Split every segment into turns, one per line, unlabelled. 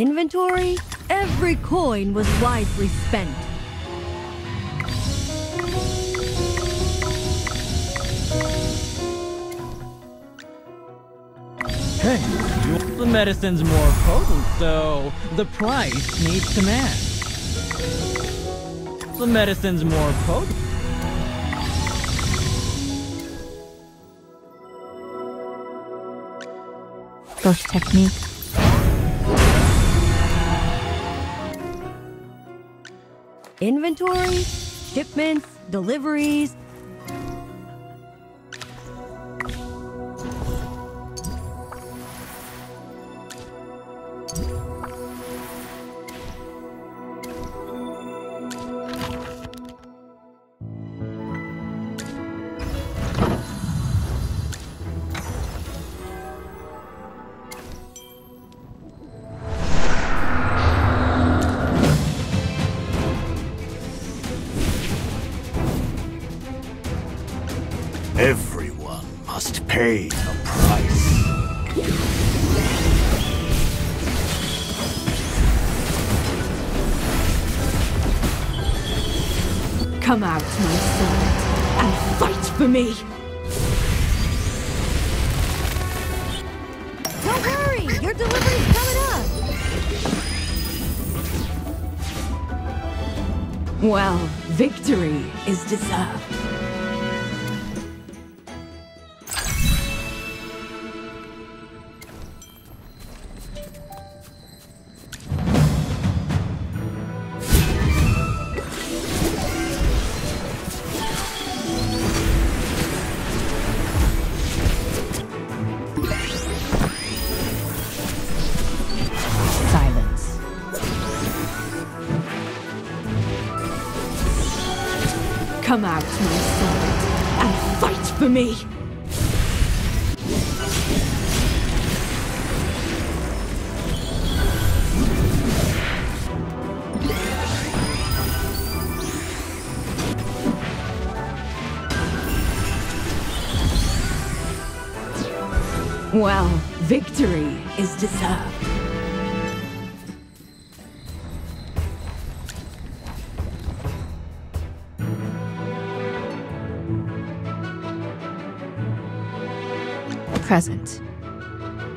Inventory? Every coin was wisely spent.
Hey, the medicine's more potent, so the price needs to match. The medicine's more potent.
First technique.
Inventory? Shipments? Deliveries?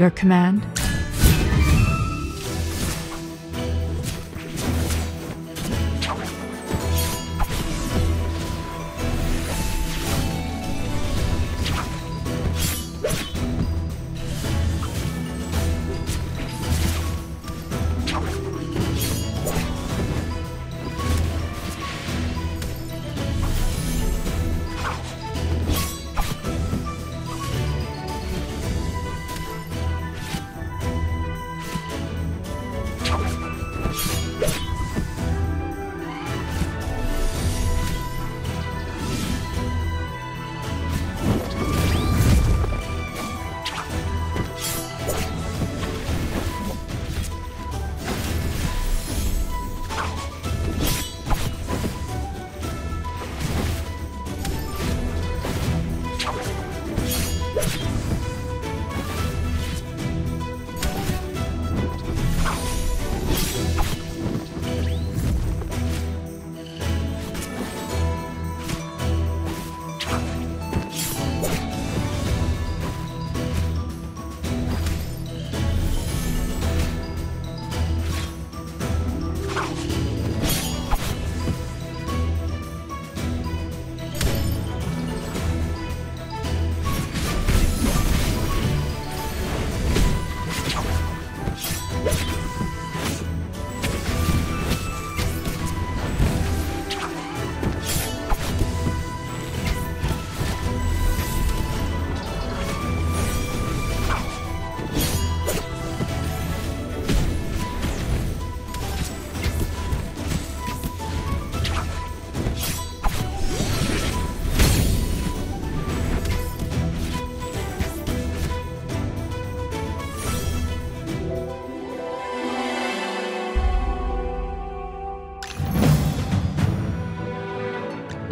Your
command?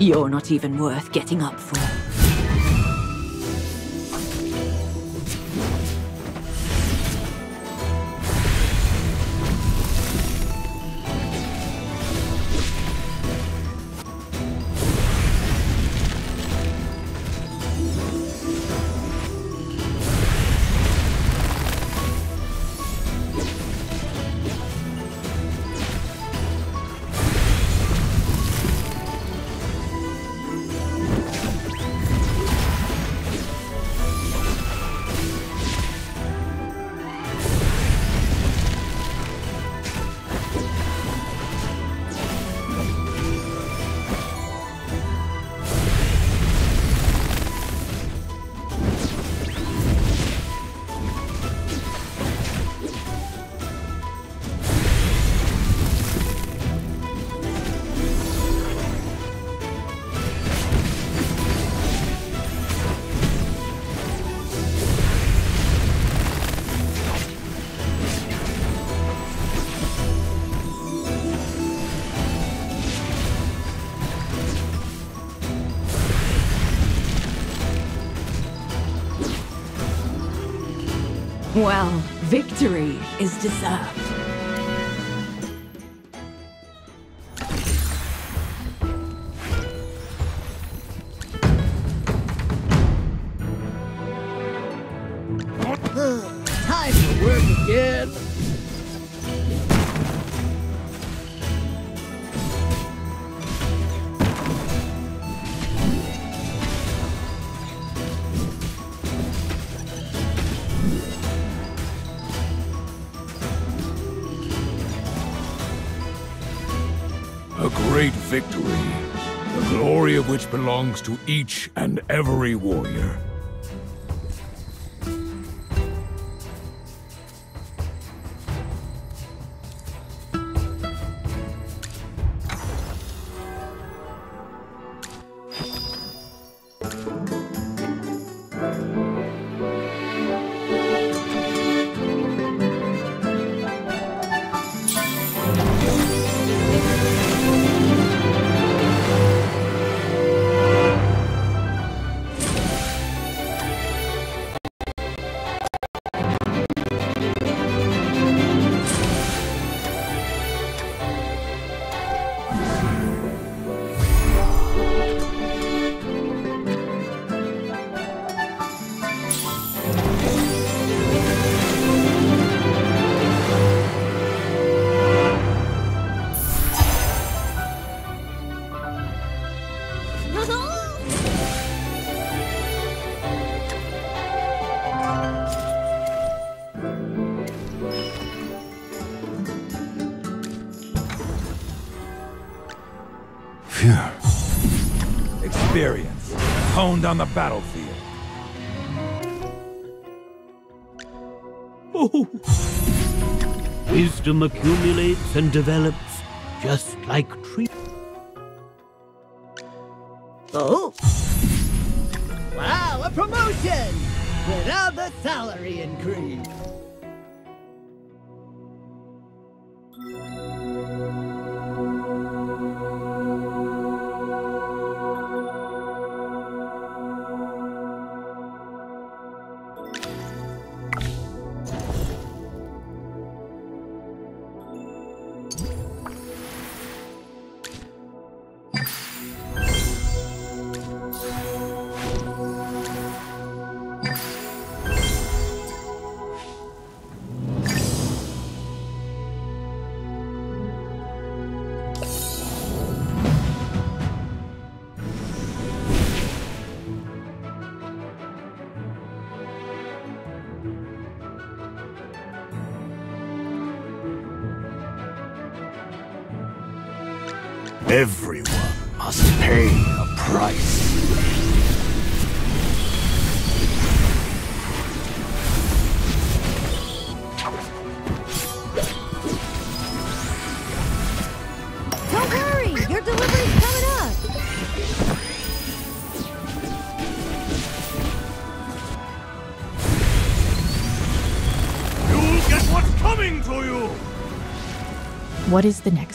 You're not even worth getting up for. Victory
belongs to each and every warrior.
Found on the battlefield. Oh.
Wisdom accumulates and develops just like trees.
Oh? Wow, a promotion! Without the salary increase.
What is the next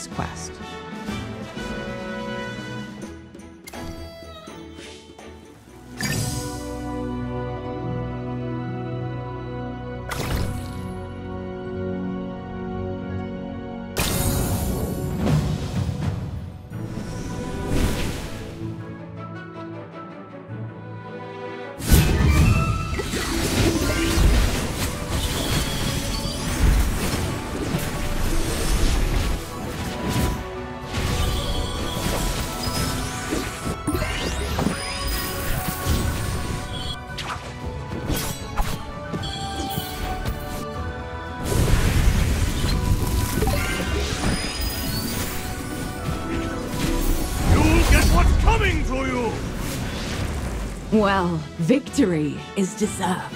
Well, victory is deserved.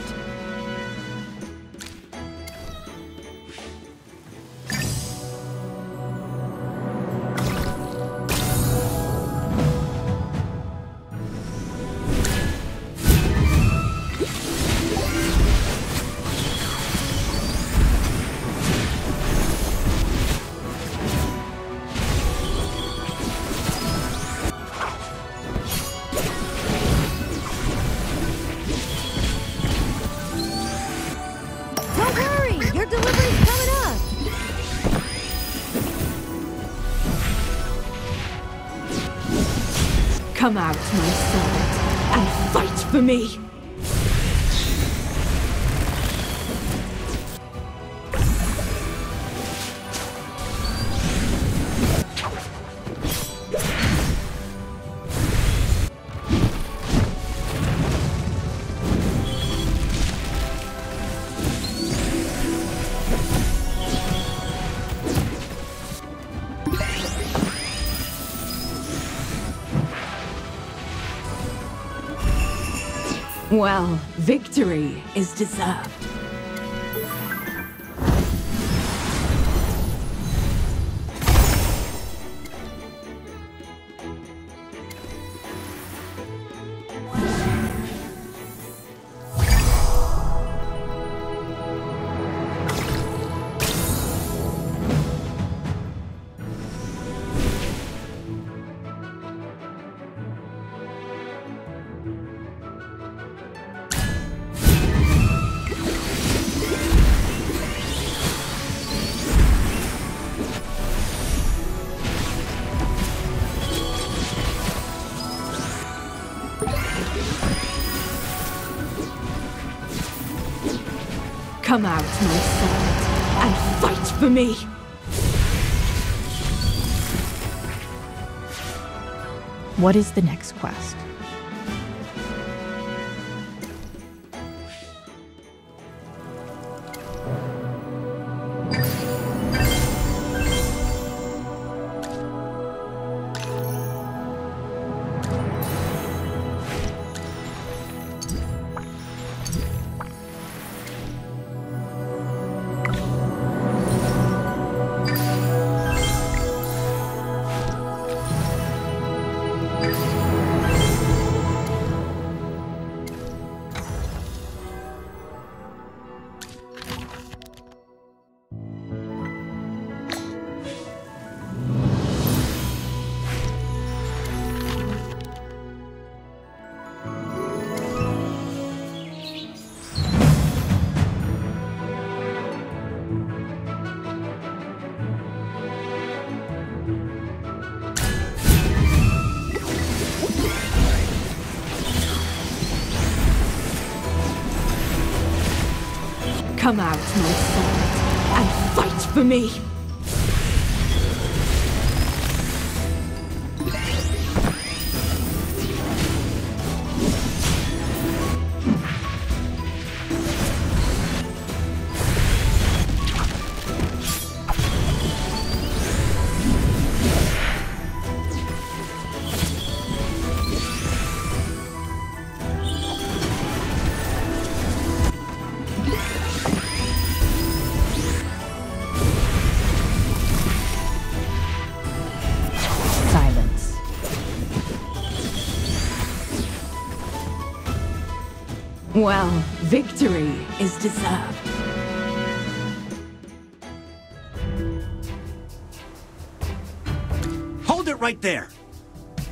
Me! Well, victory is deserved. Out, my and fight for me!
What is the next quest?
My and fight for me! Well, victory is deserved.
Hold it right there!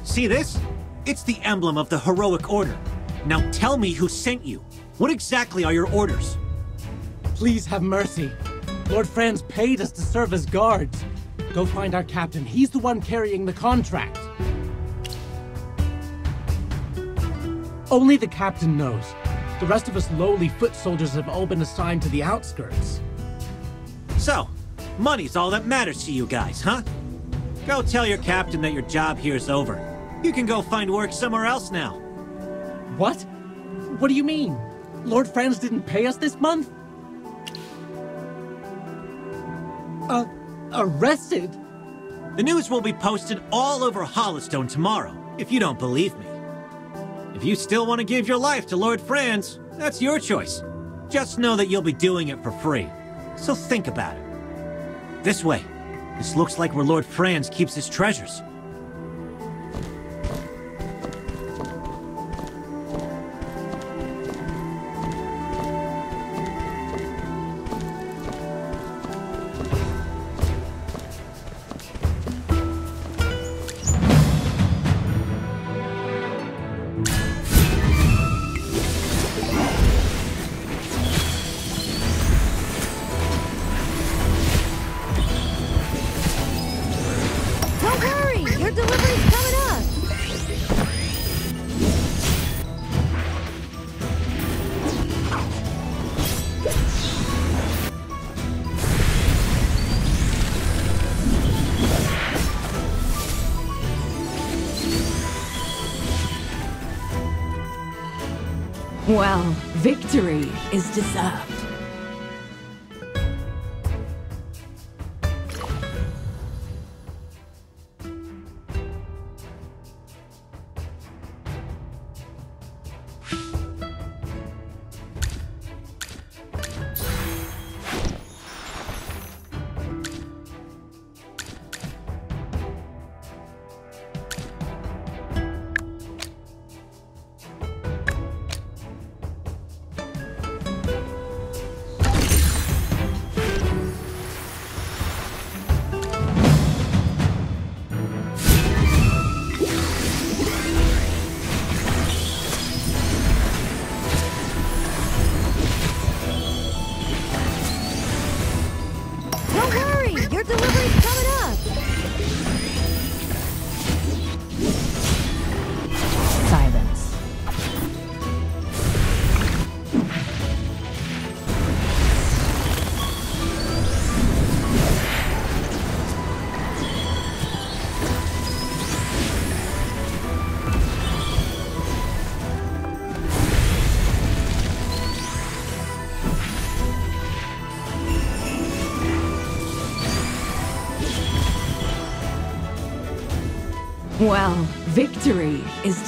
See this? It's the emblem of the Heroic Order. Now tell me who sent you. What exactly are your orders?
Please have mercy. Lord Franz paid us to serve as guards. Go find our captain. He's the one carrying the contract. Only the captain knows. The rest of us lowly foot soldiers have all been assigned to the outskirts.
So, money's all that matters to you guys, huh? Go tell your captain that your job here's over. You can go find work somewhere else now.
What? What do you mean? Lord Franz didn't pay us this month? Uh, arrested?
The news will be posted all over Hollowstone tomorrow, if you don't believe me. If you still want to give your life to Lord Franz, that's your choice. Just know that you'll be doing it for free. So think about it. This way. This looks like where Lord Franz keeps his treasures.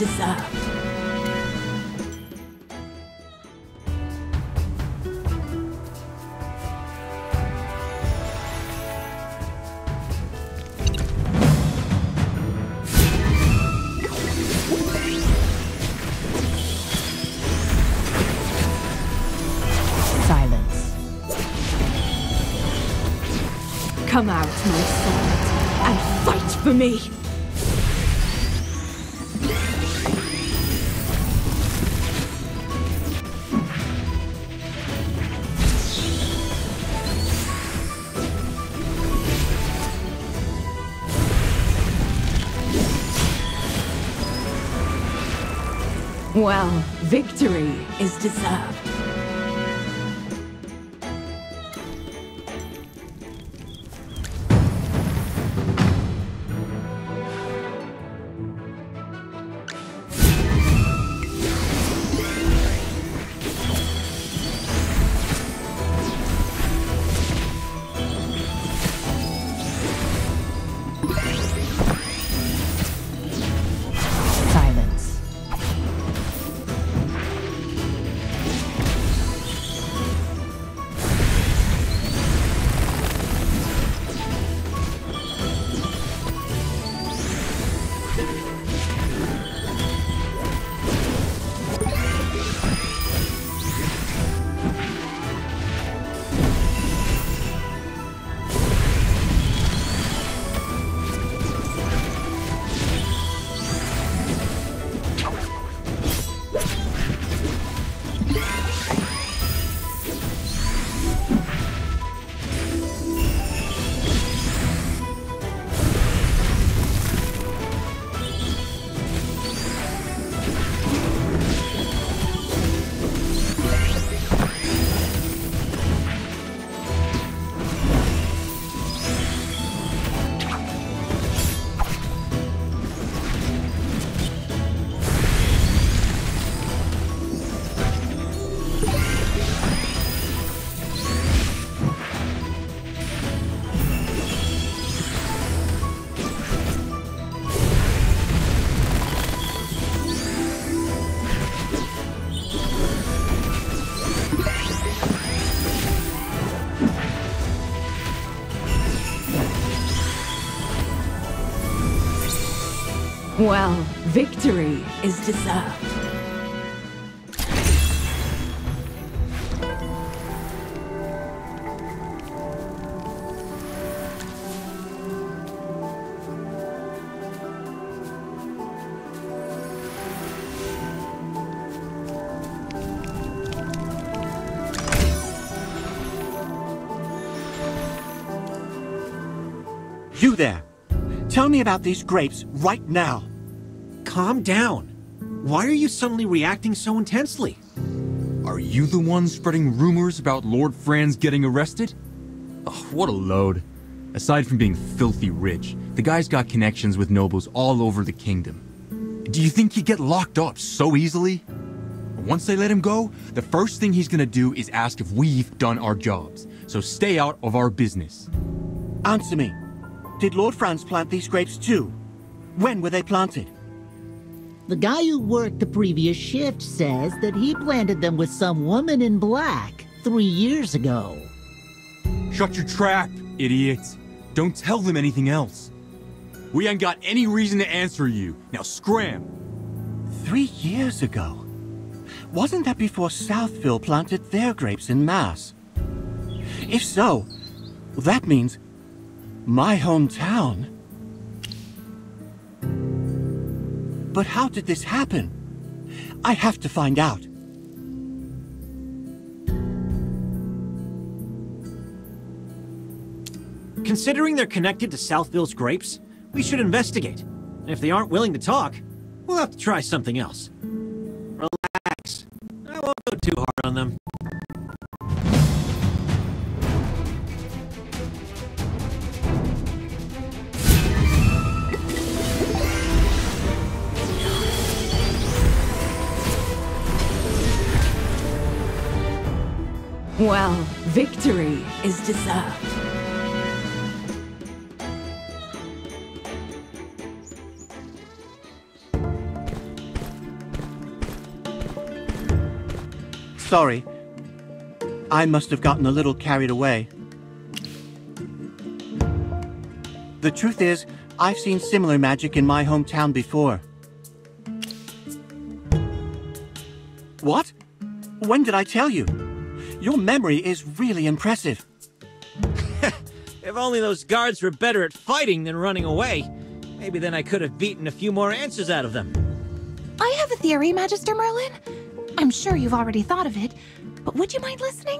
Victory Well, victory is deserved.
You there! Tell me about these grapes right now.
Calm down. Why are you suddenly reacting so intensely?
Are you the one spreading rumors about Lord Franz getting arrested? Oh, what a load. Aside from being filthy rich, the guy's got connections with nobles all over the kingdom. Do you think he'd get locked up so easily? Once they let him go, the first thing he's gonna do is ask if we've done our jobs. So stay out of our business.
Answer me. Did Lord Franz plant these grapes too? When were they planted?
The guy who worked the previous shift says that he planted them with some woman in black three years ago.
Shut your trap, idiot. Don't tell them anything else. We ain't got any reason to answer you. Now scram.
Three years ago? Wasn't that before Southville planted their grapes in mass? If so, that means my hometown. But how did this happen? I have to find out.
Considering they're connected to Southville's grapes, we should investigate. And if they aren't willing to talk, we'll have to try something else. Relax. I won't go too hard on them.
Well, victory is deserved.
Sorry. I must have gotten a little carried away. The truth is, I've seen similar magic in my hometown before. What? When did I tell you? Your memory is really impressive.
If only those guards were better at fighting than running away. Maybe then I could have beaten a few more answers out of them.
I have a theory, Magister Merlin. I'm sure you've already thought of it, but would you mind listening?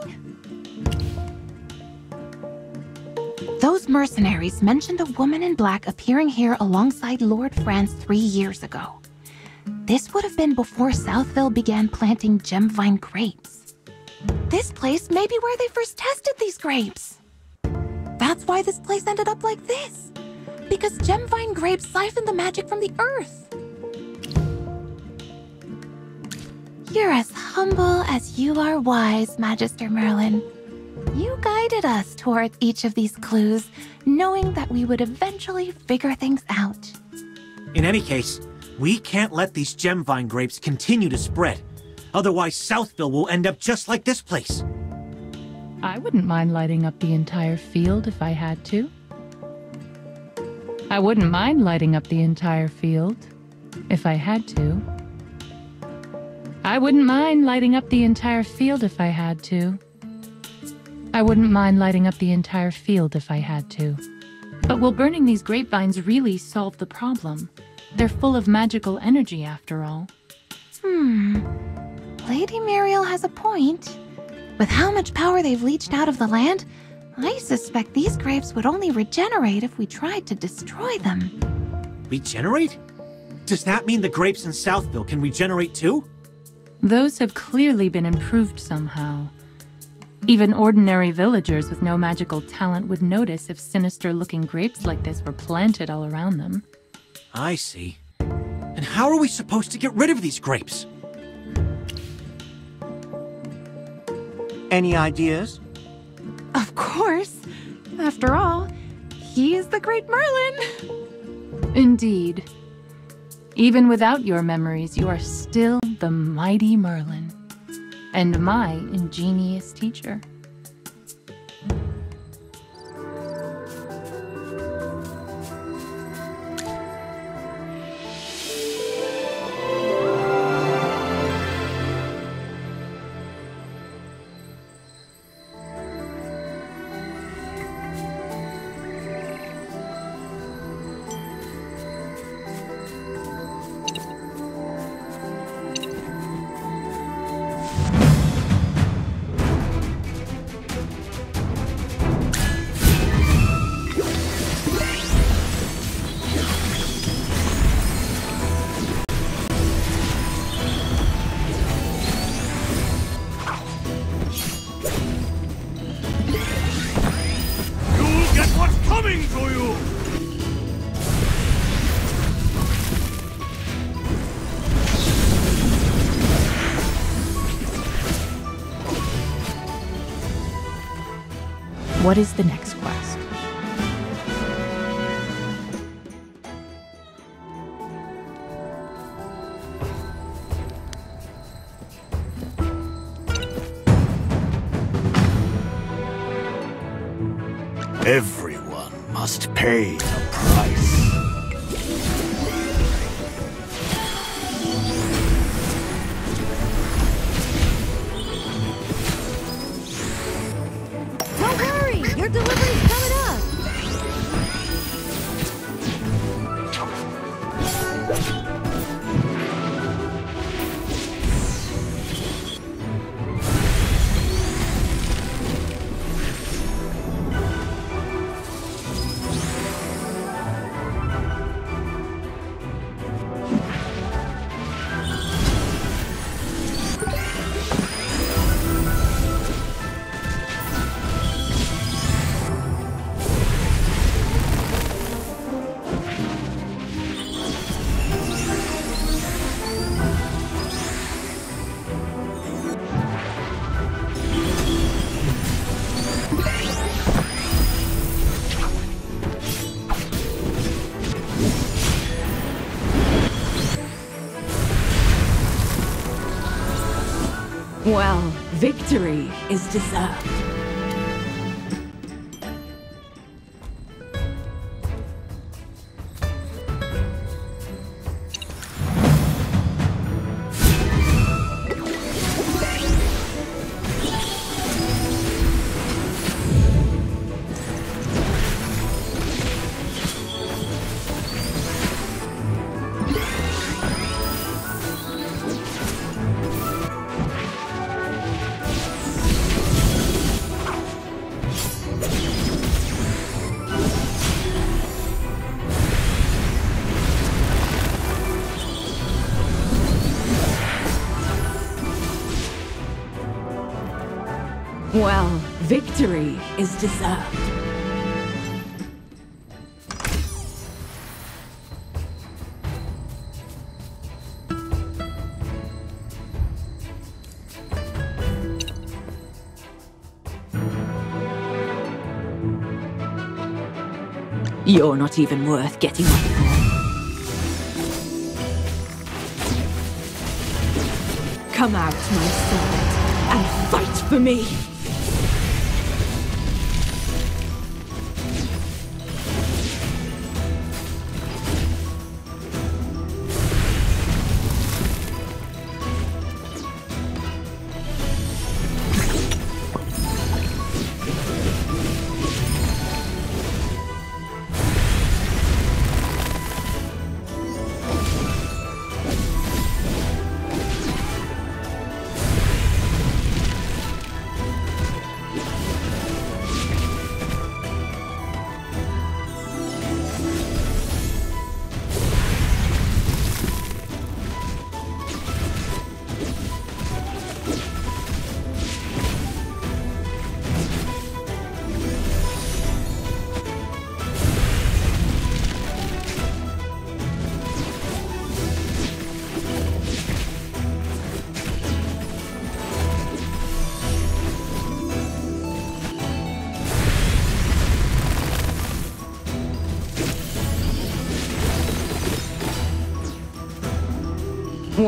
Those mercenaries mentioned a woman in black appearing here alongside Lord Franz three years ago. This would have been before Southville began planting gemvine grapes. This place may be where they first tested these grapes. That's why this place ended up like this. Because gemvine grapes siphon the magic from the earth. You're as humble as you are wise, Magister Merlin. You guided us towards each of these clues, knowing that we would eventually figure things out.
In any case, we can't let these gemvine grapes continue to spread. Otherwise, Southville will end up just like this place.
I wouldn't mind lighting up the entire field if I had to. I wouldn't mind lighting up the entire field if I had to. I wouldn't mind lighting up the entire field if I had to. I wouldn't mind lighting up the entire field if I had to. But will burning these grapevines really solve the problem? They're full of magical energy after all.
Hmm. Lady Muriel has a point. With how much power they've leached out of the land, I suspect these grapes would only regenerate if we tried to destroy them.
Regenerate? Does that mean the grapes in Southville can regenerate too?
Those have clearly been improved somehow. Even ordinary villagers with no magical talent would notice if sinister looking grapes like this were planted all around them.
I see. And how are we supposed to get rid of these grapes?
Any ideas?
Of course. After all, he is the great Merlin.
Indeed. Even without your memories, you are still the mighty Merlin. And my ingenious teacher. coming for you!
What is the next quest?
Must
is is deserved. You're not even worth getting up for. Come out, my servant, and fight for me!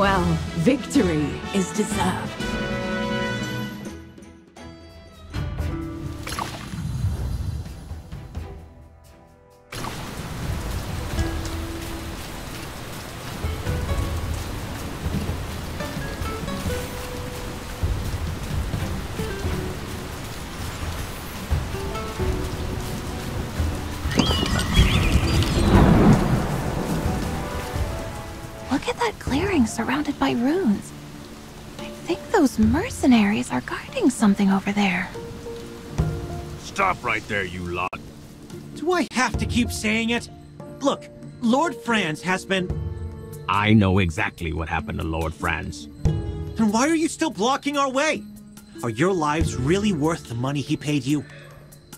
Well, victory is deserved.
Surrounded by runes. I think those mercenaries are guarding something over there.
Stop right there, you lot.
Do I have to keep saying it? Look, Lord Franz has been...
I know exactly what happened to Lord Franz.
Then why are you still blocking our way? Are your lives really worth the money he paid you?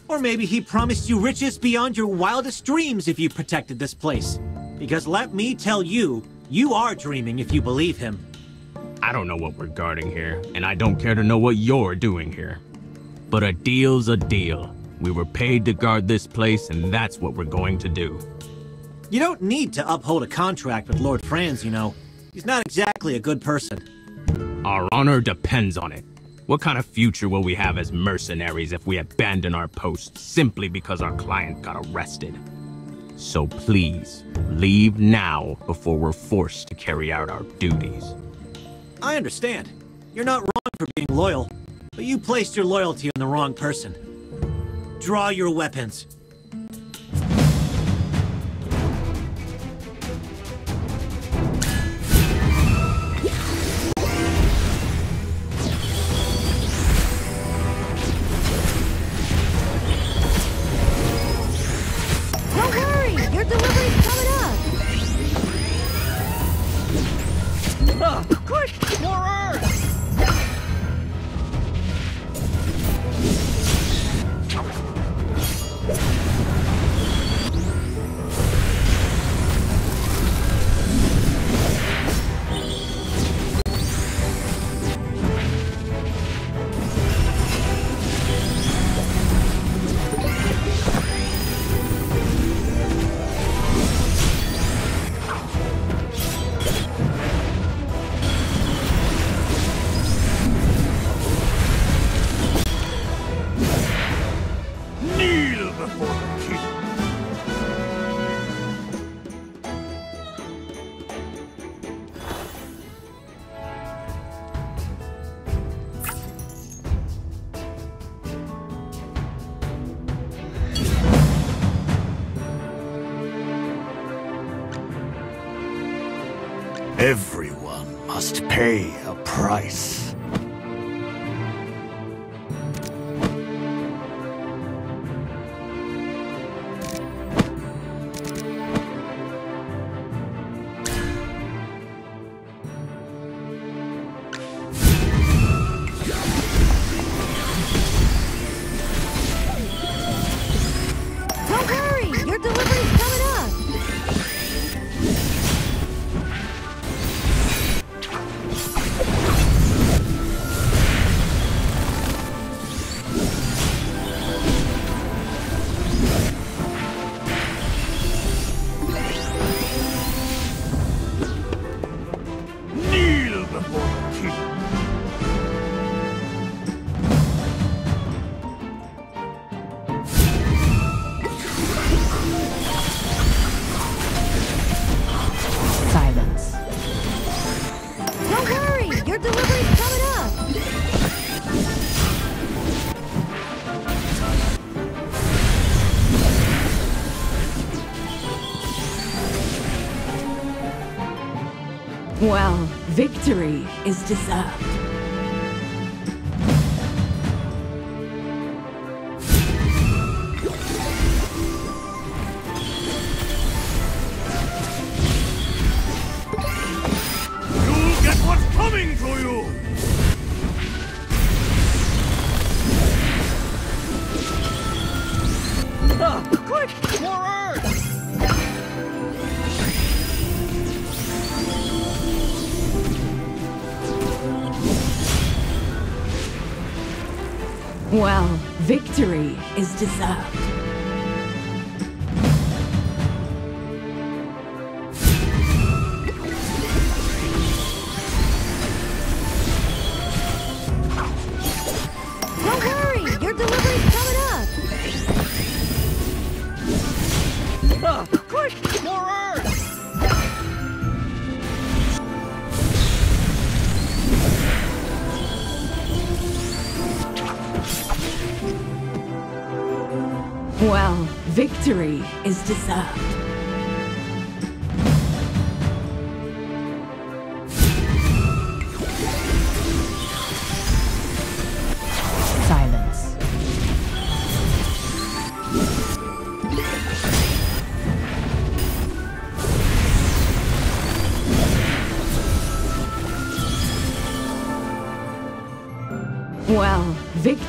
Or maybe he promised you riches beyond your wildest dreams if you protected this place. Because let me tell you, you are dreaming if you believe him.
I don't know what we're guarding here, and I don't care to know what you're doing here. But a deal's a deal. We were paid to guard this place, and that's what we're going to do.
You don't need to uphold a contract with Lord Franz, you know. He's not exactly a good person.
Our honor depends on it. What kind of future will we have as mercenaries if we abandon our posts simply because our client got arrested? So please, leave now before we're forced to carry out our duties.
I understand. You're not wrong for being loyal, but you placed your loyalty on the wrong person. Draw your weapons.
Your delivery's coming up.
Ah, quick! More earth!
Pay a price.
Victory is deserved.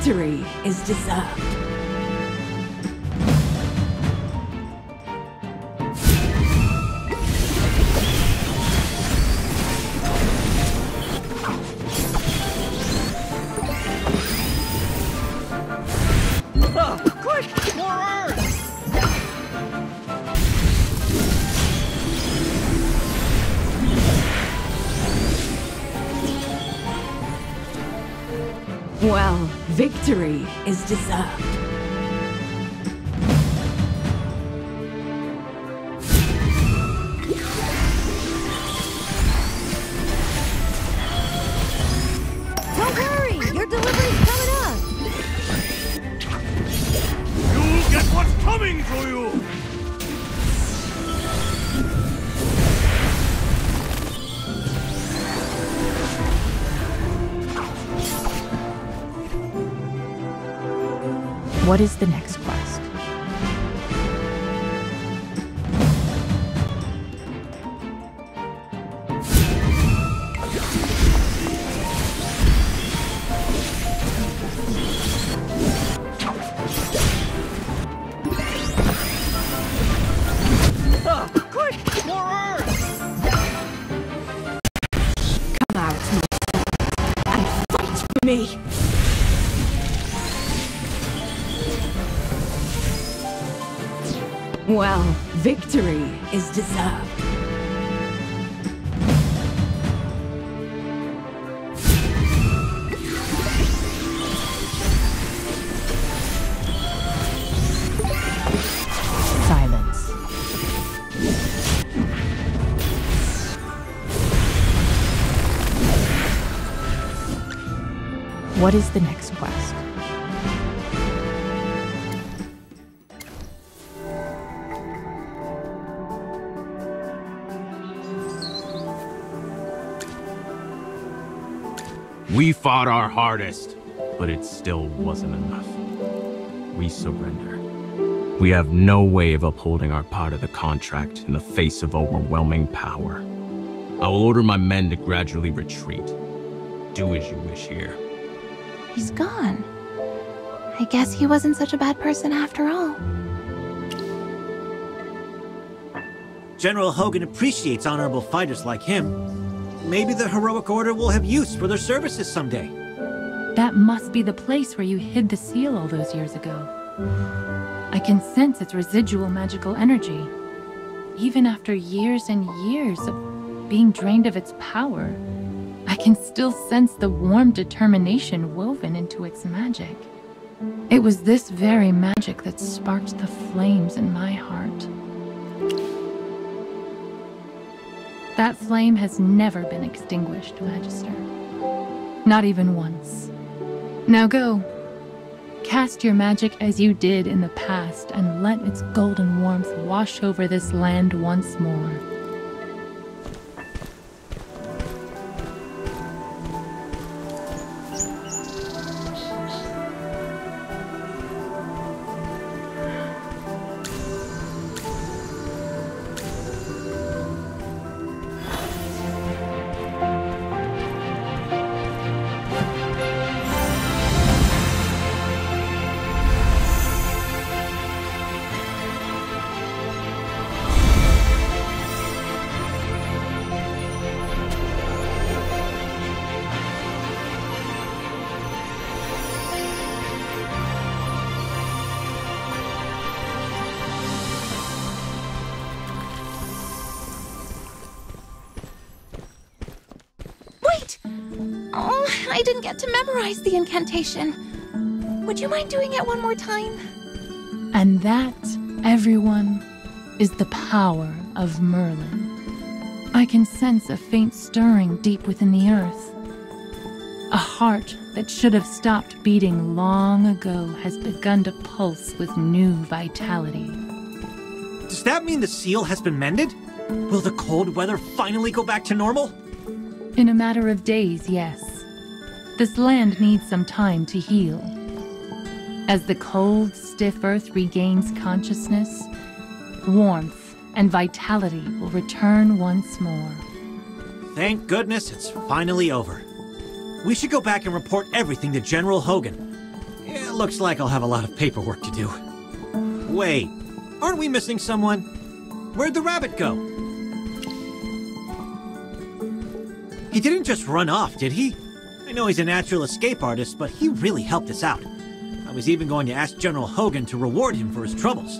Victory is deserved. Victory is me! Well, victory is deserved.
Is the next quest?
We fought our hardest, but it still wasn't enough. We surrender. We have no way of upholding our part of the contract in the face of overwhelming power. I will order my men to gradually retreat. Do as you wish here.
He's gone. I guess he wasn't such a bad person after all.
General Hogan appreciates honorable fighters like him. Maybe the Heroic Order will have use for their services someday.
That must be the place where you hid the seal all those years ago. I can sense its residual magical energy. Even after years and years of being drained of its power, I can still sense the warm determination woven into its magic. It was this very magic that sparked the flames in my heart. That flame has never been extinguished, Magister. Not even once. Now go. Cast your magic as you did in the past and let its golden warmth wash over this land once more.
Get memorize the incantation. Would you mind doing it one more time?
And that, everyone, is the power of Merlin. I can sense a faint stirring deep within the earth. A heart that should have stopped beating long ago has begun to pulse with new vitality.
Does that mean the seal has been mended? Will the cold weather finally go back to normal?
In a matter of days, yes. This land needs some time to heal. As the cold, stiff earth regains consciousness, warmth and vitality will return once more.
Thank goodness it's finally over. We should go back and report everything to General Hogan. It looks like I'll have a lot of paperwork to do. Wait, aren't we missing someone? Where'd the rabbit go? He didn't just run off, did he? I know he's a natural escape artist, but he really helped us out. I was even going to ask General Hogan to reward him for his troubles.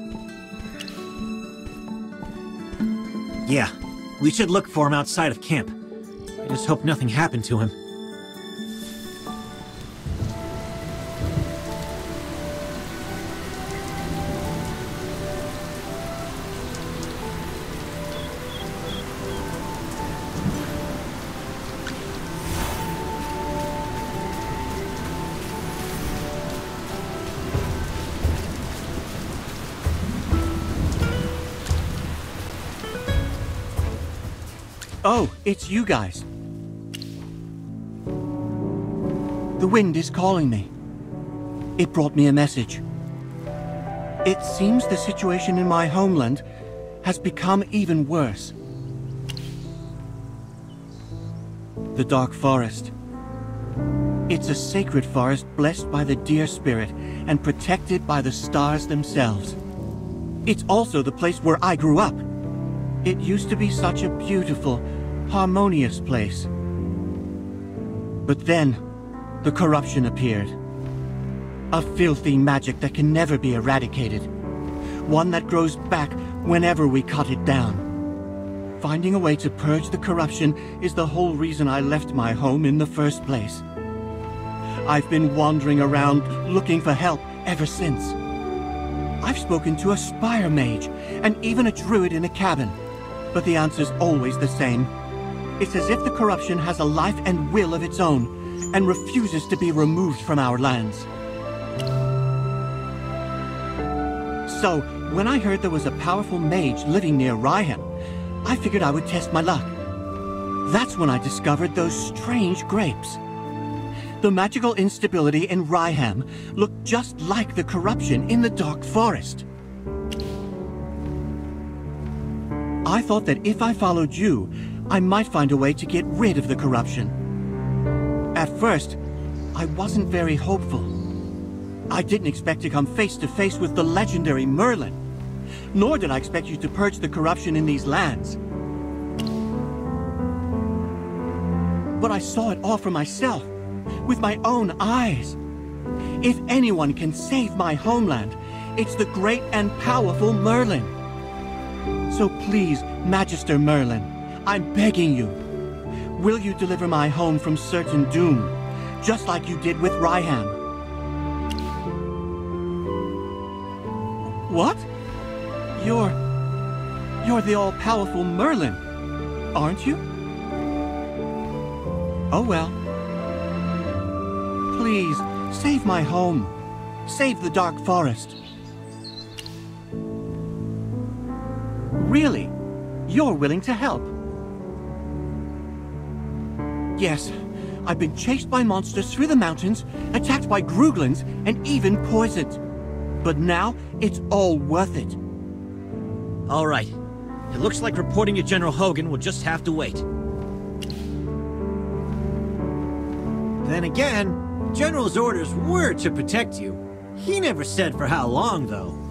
Yeah, we should look for him outside of camp. I just hope nothing happened to him.
It's you guys. The wind is calling me. It brought me a message. It seems the situation in my homeland has become even worse. The Dark Forest. It's a sacred forest blessed by the deer spirit and protected by the stars themselves. It's also the place where I grew up. It used to be such a beautiful, harmonious place. But then, the corruption appeared. A filthy magic that can never be eradicated. One that grows back whenever we cut it down. Finding a way to purge the corruption is the whole reason I left my home in the first place. I've been wandering around looking for help ever since. I've spoken to a spire mage and even a druid in a cabin, but the answer's always the same. It's as if the corruption has a life and will of its own and refuses to be removed from our lands. So, when I heard there was a powerful mage living near Ryham, I figured I would test my luck. That's when I discovered those strange grapes. The magical instability in Ryham looked just like the corruption in the Dark Forest. I thought that if I followed you, I might find a way to get rid of the corruption. At first, I wasn't very hopeful. I didn't expect to come face to face with the legendary Merlin. Nor did I expect you to purge the corruption in these lands. But I saw it all for myself, with my own eyes. If anyone can save my homeland, it's the great and powerful Merlin. So please, Magister Merlin, I'm begging you. Will you deliver my home from certain doom, just like you did with Ryham? What? You're... You're the all-powerful Merlin, aren't you? Oh well. Please, save my home. Save the Dark Forest. Really? You're willing to help? Yes, I've been chased by monsters through the mountains, attacked by Gruglins, and even poisoned. But now, it's all worth it.
All right. It looks like reporting to General Hogan will just have to wait. Then again, General's orders were to protect you. He never said for how long, though.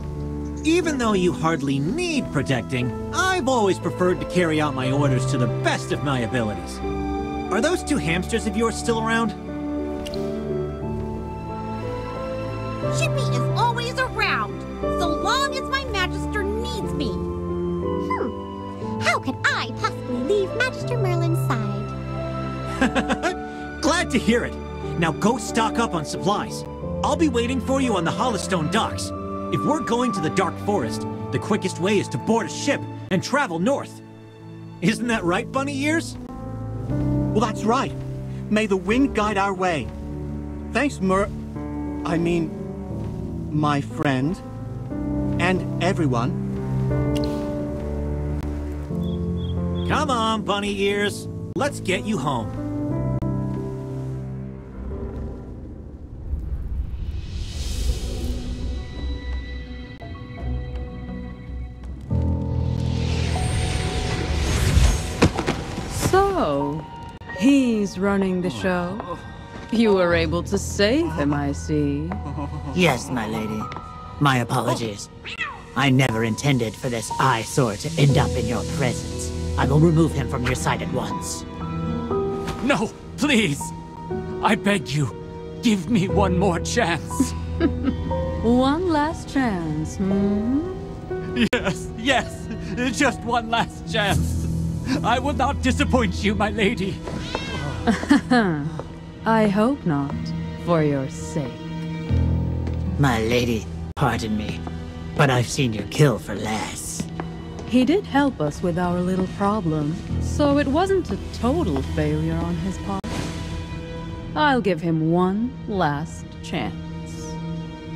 Even though you hardly need protecting, I've always preferred to carry out my orders to the best of my abilities. Are those two hamsters of yours still around?
Chippy is always around, so long as my Magister needs me. Hmm. How could I possibly leave Magister Merlin's side?
Glad to hear it. Now go stock up on supplies. I'll be waiting for you on the Hollowstone docks. If we're going to the Dark Forest, the quickest way is to board a ship and travel north. Isn't that right, Bunny Ears?
Well, that's right. May the wind guide our way. Thanks, Mer... I mean... my friend. And everyone.
Come on, Bunny Ears. Let's get you home.
Running the show. You were able to save him, I see.
Yes, my lady. My apologies. I never intended for this eyesore to end up in your presence. I will remove him from your sight at once.
No, please! I beg you, give me one more chance.
One last chance, hmm?
Yes, yes, just one last chance. I will not disappoint you, my lady.
I hope not, for your sake.
My lady, pardon me, but I've seen you kill for less.
He did help us with our little problem, so it wasn't a total failure on his part. I'll give him one last chance.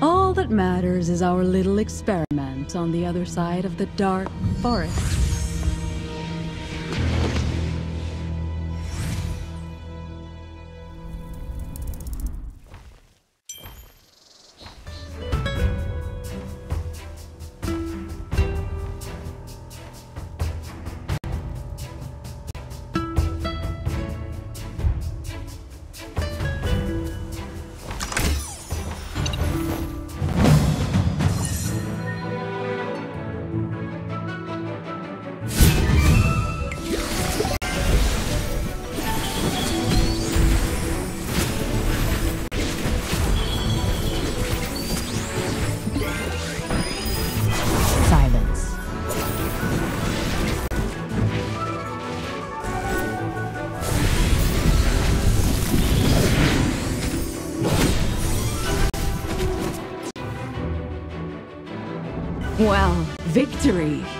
All that matters is our little experiment on the other side of the dark forest.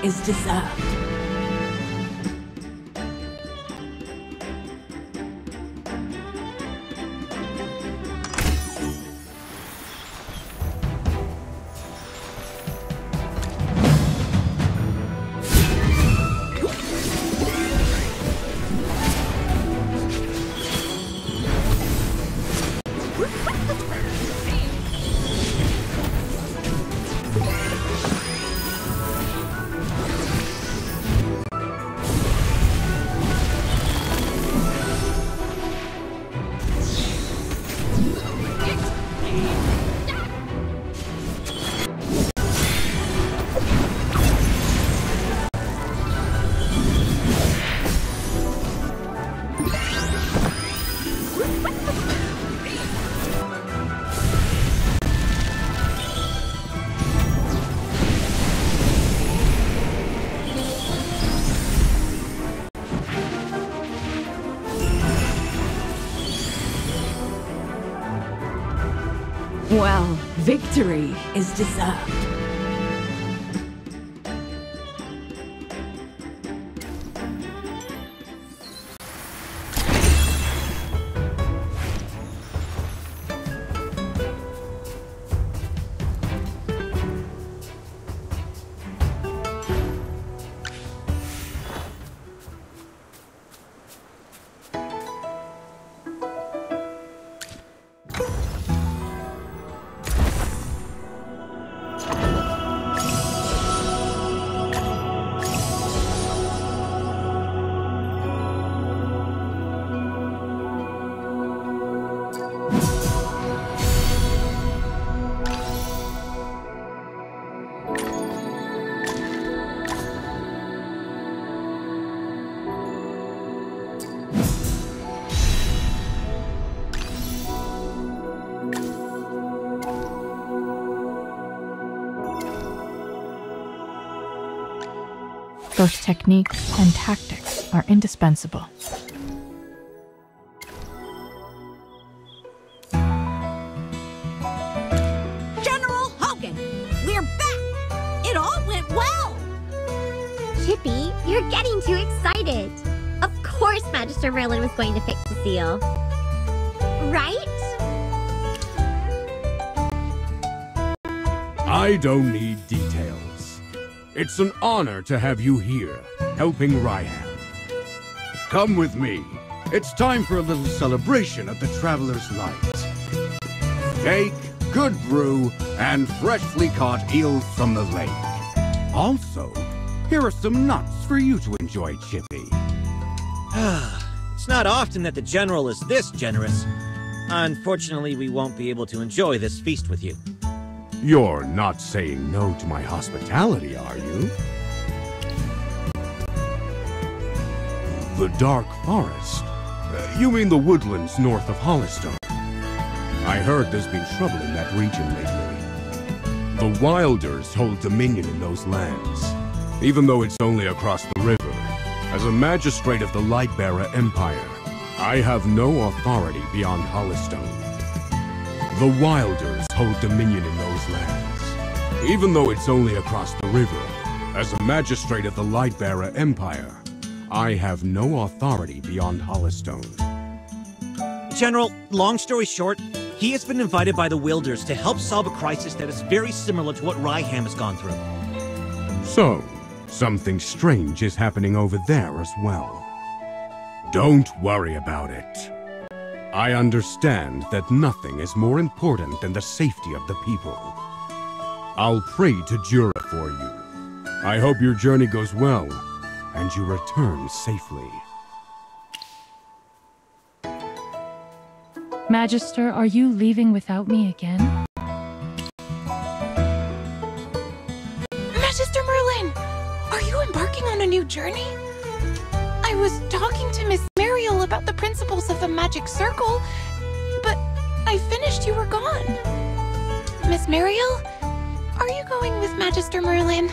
Is deserved. Victory is deserved.
Techniques and tactics are indispensable.
It's an honor to have you here, helping Ryham. Come with me. It's time for a little celebration of the Traveler's Light. Steak, good brew, and freshly caught eels from the lake. Also, here are some nuts for you to enjoy, Chippy.
Ah, it's not often that the General is this generous. Unfortunately, we won't be able to enjoy this feast with you.
You're not saying no to my hospitality, are you? The Dark Forest? Uh, you mean the woodlands north of Hollystone? I heard there's been trouble in that region lately. The Wilders hold dominion in those lands, even though it's only across the river. As a magistrate of the Lightbearer Empire, I have no authority beyond Hollystone. The Wilders hold dominion in those lands, even though it's only across the river. As a magistrate of the Lightbearer Empire, I have no authority beyond Hollystone.
General, long story short, he has been invited by the Wilders to help solve a crisis that is very similar to what Ryham has gone through.
So, something strange is happening over there as well. Don't worry about it. I understand that nothing is more important than the safety of the people. I'll pray to Dura for you. I hope your journey goes well, and you return safely.
Magister, are you leaving without me again?
Magister Merlin, are you embarking on a new journey? I was talking to Miss Mariel about the principles of the magic circle, but I finished you were gone. Miss Mariel, are you going with Magister Merlin?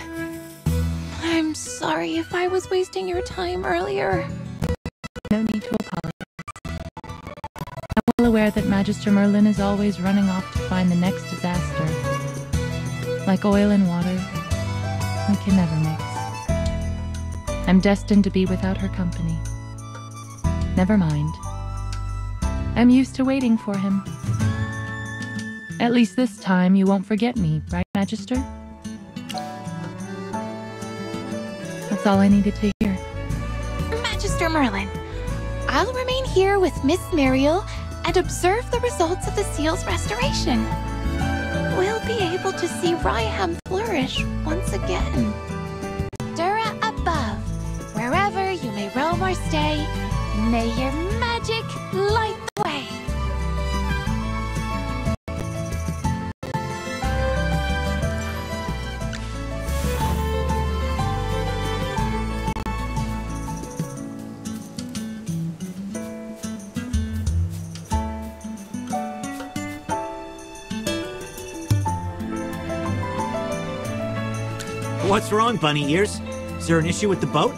I'm sorry if I was wasting your time earlier.
No need to apologize. I'm well aware that Magister Merlin is always running off to find the next disaster. Like oil and water, We can never mix. I'm destined to be without her company. Never mind. I'm used to waiting for him. At least this time you won't forget me, right, Magister? That's all I needed to hear.
Magister Merlin, I'll remain here with Miss Muriel and observe the results of the seal's restoration. We'll be able to see Ryham flourish once again. Dura above, wherever you may roam or stay, may your magic light the way.
What's wrong, Bunny Ears? Is there an issue with the boat?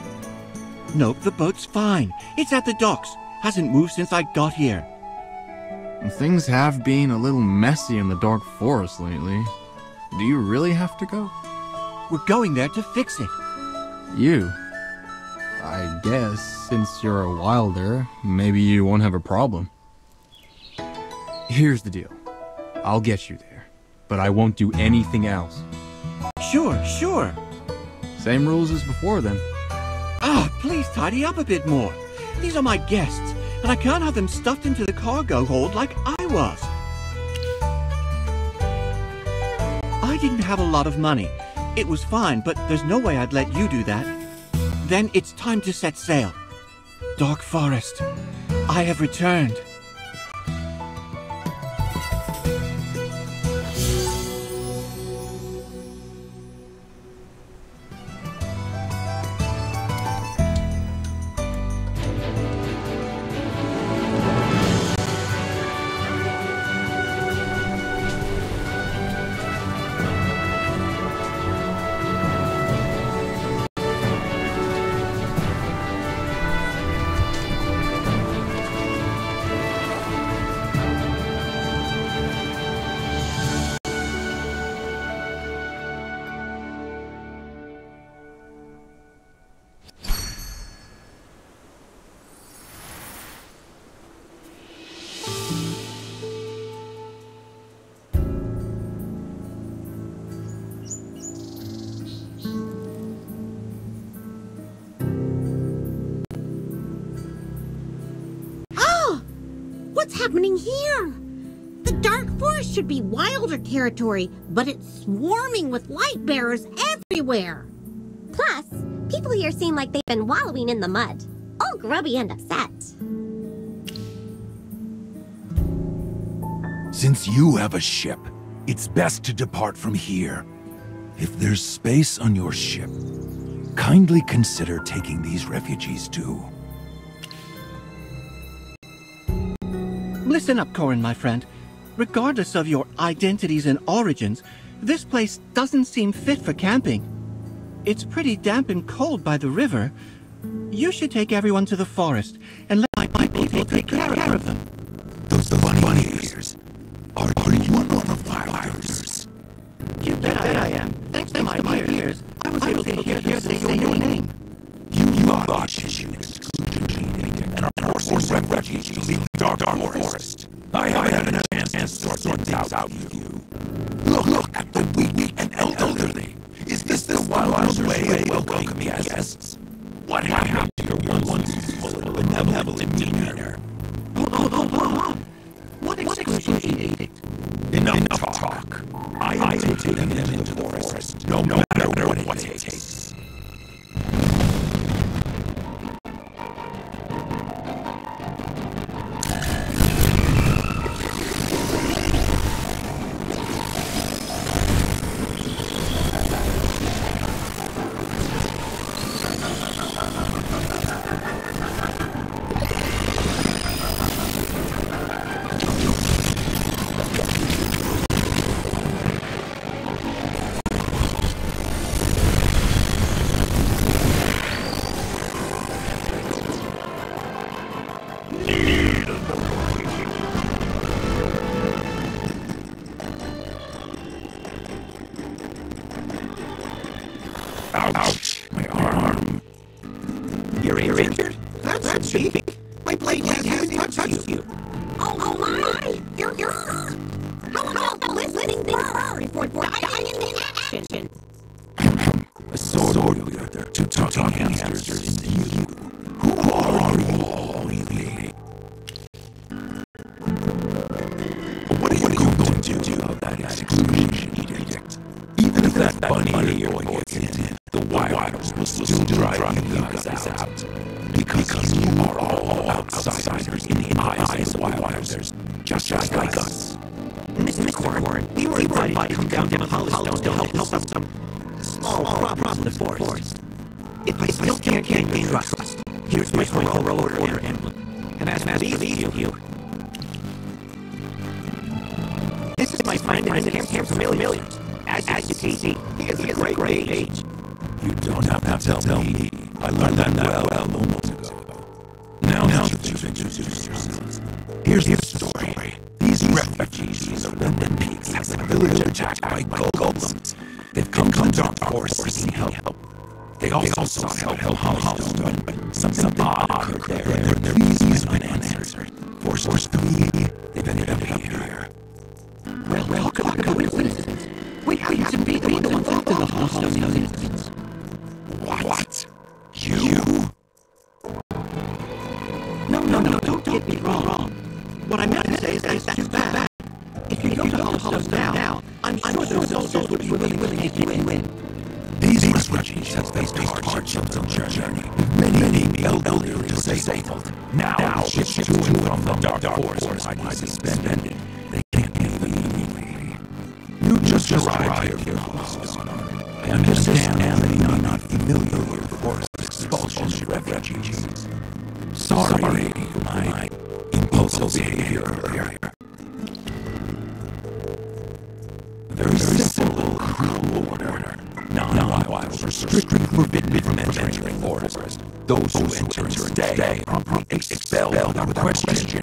Nope, the boat's fine. It's at the docks. Hasn't moved since I got here.
Things have been a little messy in the Dark Forest lately. Do you really have to go?
We're going there to fix it.
You? I guess, since you're a wilder, maybe you won't have a problem. Here's the deal. I'll get you there, but I won't do anything else.
Sure, sure.
Same rules as before, then.
Ah, please tidy up a bit more. These are my guests, and I can't have them stuffed into the cargo hold like I was. I didn't have a lot of money. It was fine, but there's no way I'd let you do that. Then it's time to set sail. Dark Forest, I have returned.
Wilder territory, but it's swarming with light bearers everywhere.
Plus, people here seem like they've been wallowing in the mud, all grubby and upset.
Since you have a ship, it's best to depart from here. If there's space on your ship, kindly consider taking these refugees too.
Listen up, Corin, my friend. Regardless of your identities and origins, this place doesn't seem fit for camping. It's pretty damp and cold by the river. You should take everyone to the forest and let my, my people take care of them.
Those the bunny, bunny ears. Are, are you one of the wilders?
You bet I am. Thanks to my ears, I was able to hear them say your name.
You, you are audition exclusion and are forcing refugees to leave the dark, dark forest. I had a chance to sort things out with you. Look, look at the weak and elderly. Is this the Wilder's way of welcoming guests? What happened to your once full of benevolent demeanor?
Hold on, hold on, hold. What edict?
Enough, Enough talk. I am taking them into the forest, no, no matter what it takes. You
is a great, age.
You don't have to tell me. I learned that well, well moments ago. Now, now that you've introduced yourselves, here's the story. These refugees from the Linden Peaks have been village attacked by golems. They've come to the Dark Forest seeking help. They also sought help from Hollowstone, but something odd occurred there, and their pleas went unanswered. Forced to flee, you
go to Hollowstone now, I'm sure those soldiers would be willing to take you in.
These refugees have faced hardships on their journey. Many, many elderly or disabled. Now, now ships to and from the Dark Forest might be suspended. They can't even leave. You just arrived here, Hollowstone. I understand that you are not familiar with forest expulsion of refugees. Sorry for my impulsive behavior earlier. Non-wildlife are strictly forbidden from entering the forest. Those who enter stay are promptly expelled without question.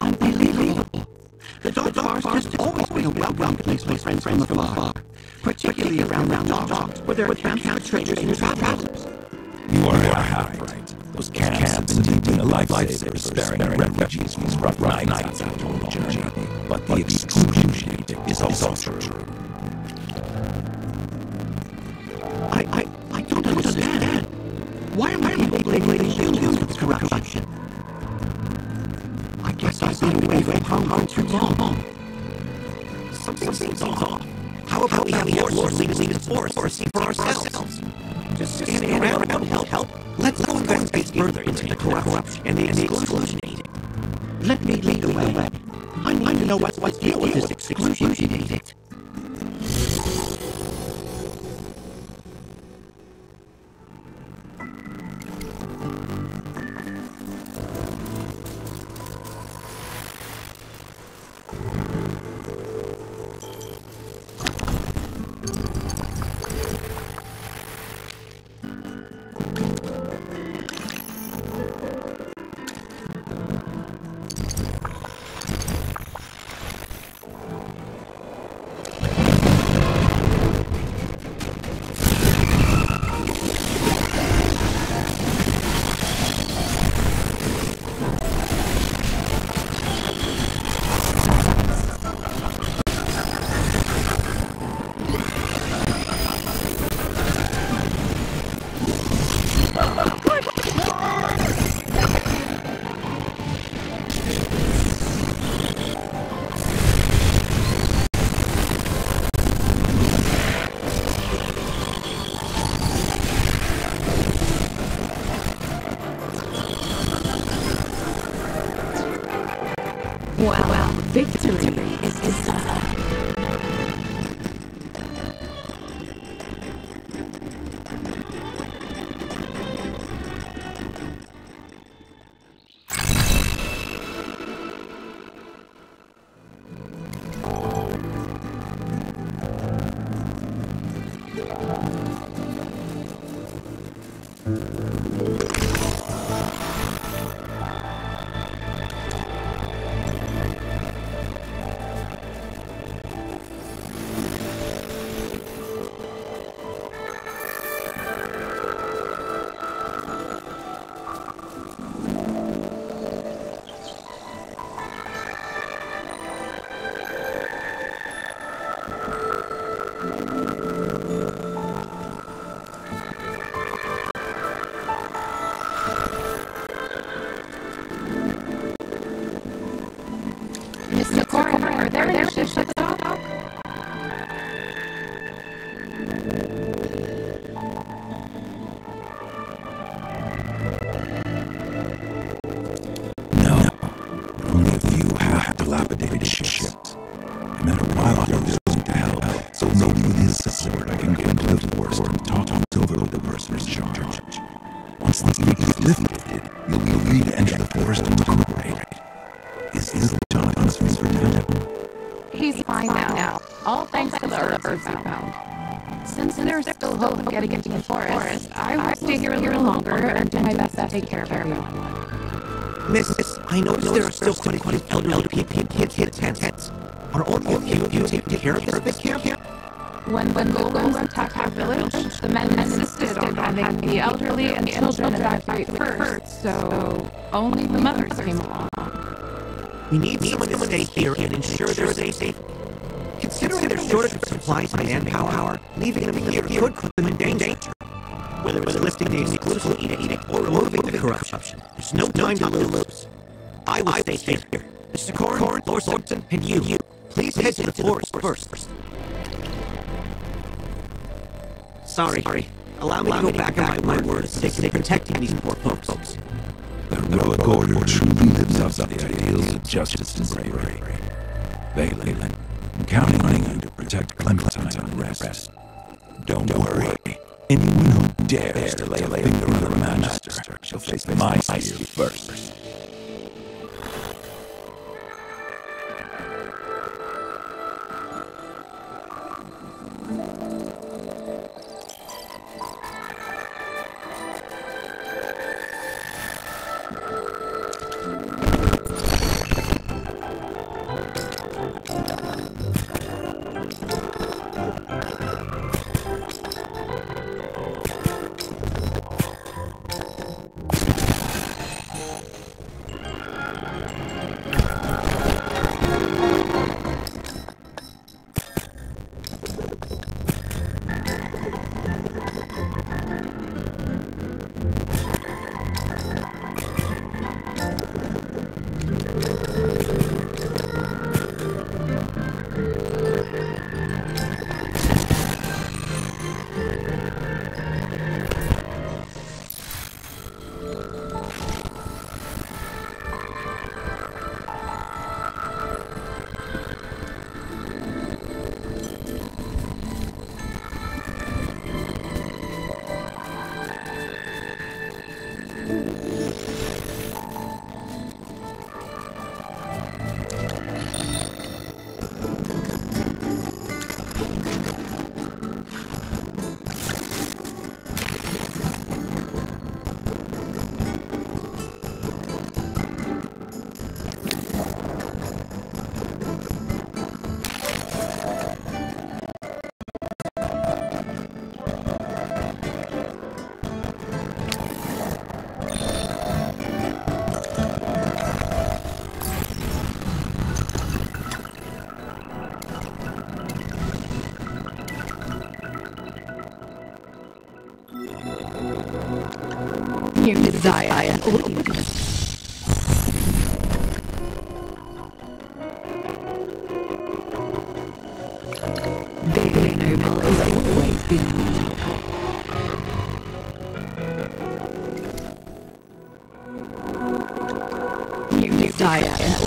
Unbelievable. The Dark Forest has always been a welcome place for friends from the flock, particularly around the docks where there are camps for traders and travelers.
You are right. Those camps have been a lifesaver, sparing refugees from rough nights after a journey. But the exclusion is also true.
I, I, I don't understand. Why am I people blaming humans for corruption? I guess I've been away from home for too long. Something seems off. How about we have your Lord leave the forest or see for ourselves? Just standing around without help. help. Let's go investigate further into the corruption and the exclusion edict. Let me lead the way. I need to know what's what's the deal with this exclusion edict.
The
herbs found. Since there's still hope of getting into the forest, I will stay here a little longer and do my best to take care of everyone.
Miss, I noticed there are still quite a few elderly people kids in tents. Are only a few of you taking care of this camp here?
When when golems attacked our village, the men insisted on having the elderly and children evacuate first, so only the mothers came along.
We need someone to stay here and ensure they're safe. Considering their shortage of supplies and manpower, leaving them here could put them in danger. Whether it's lifting the exclusive edict or removing the corruption, there's no time to lose. I will stay here. Mr. Corn, Lord Thornton, and you, you, please head to the forest first. Sorry. Sorry. Allow me to go back on my word of sake in protecting these poor folks.
The heroic order truly lives up to the ideals of justice and bravery. Valen, I'm counting on you to protect Clementine and rest. Don't worry. Anyone who dares to lay a finger on the Master shall face my spear first.
You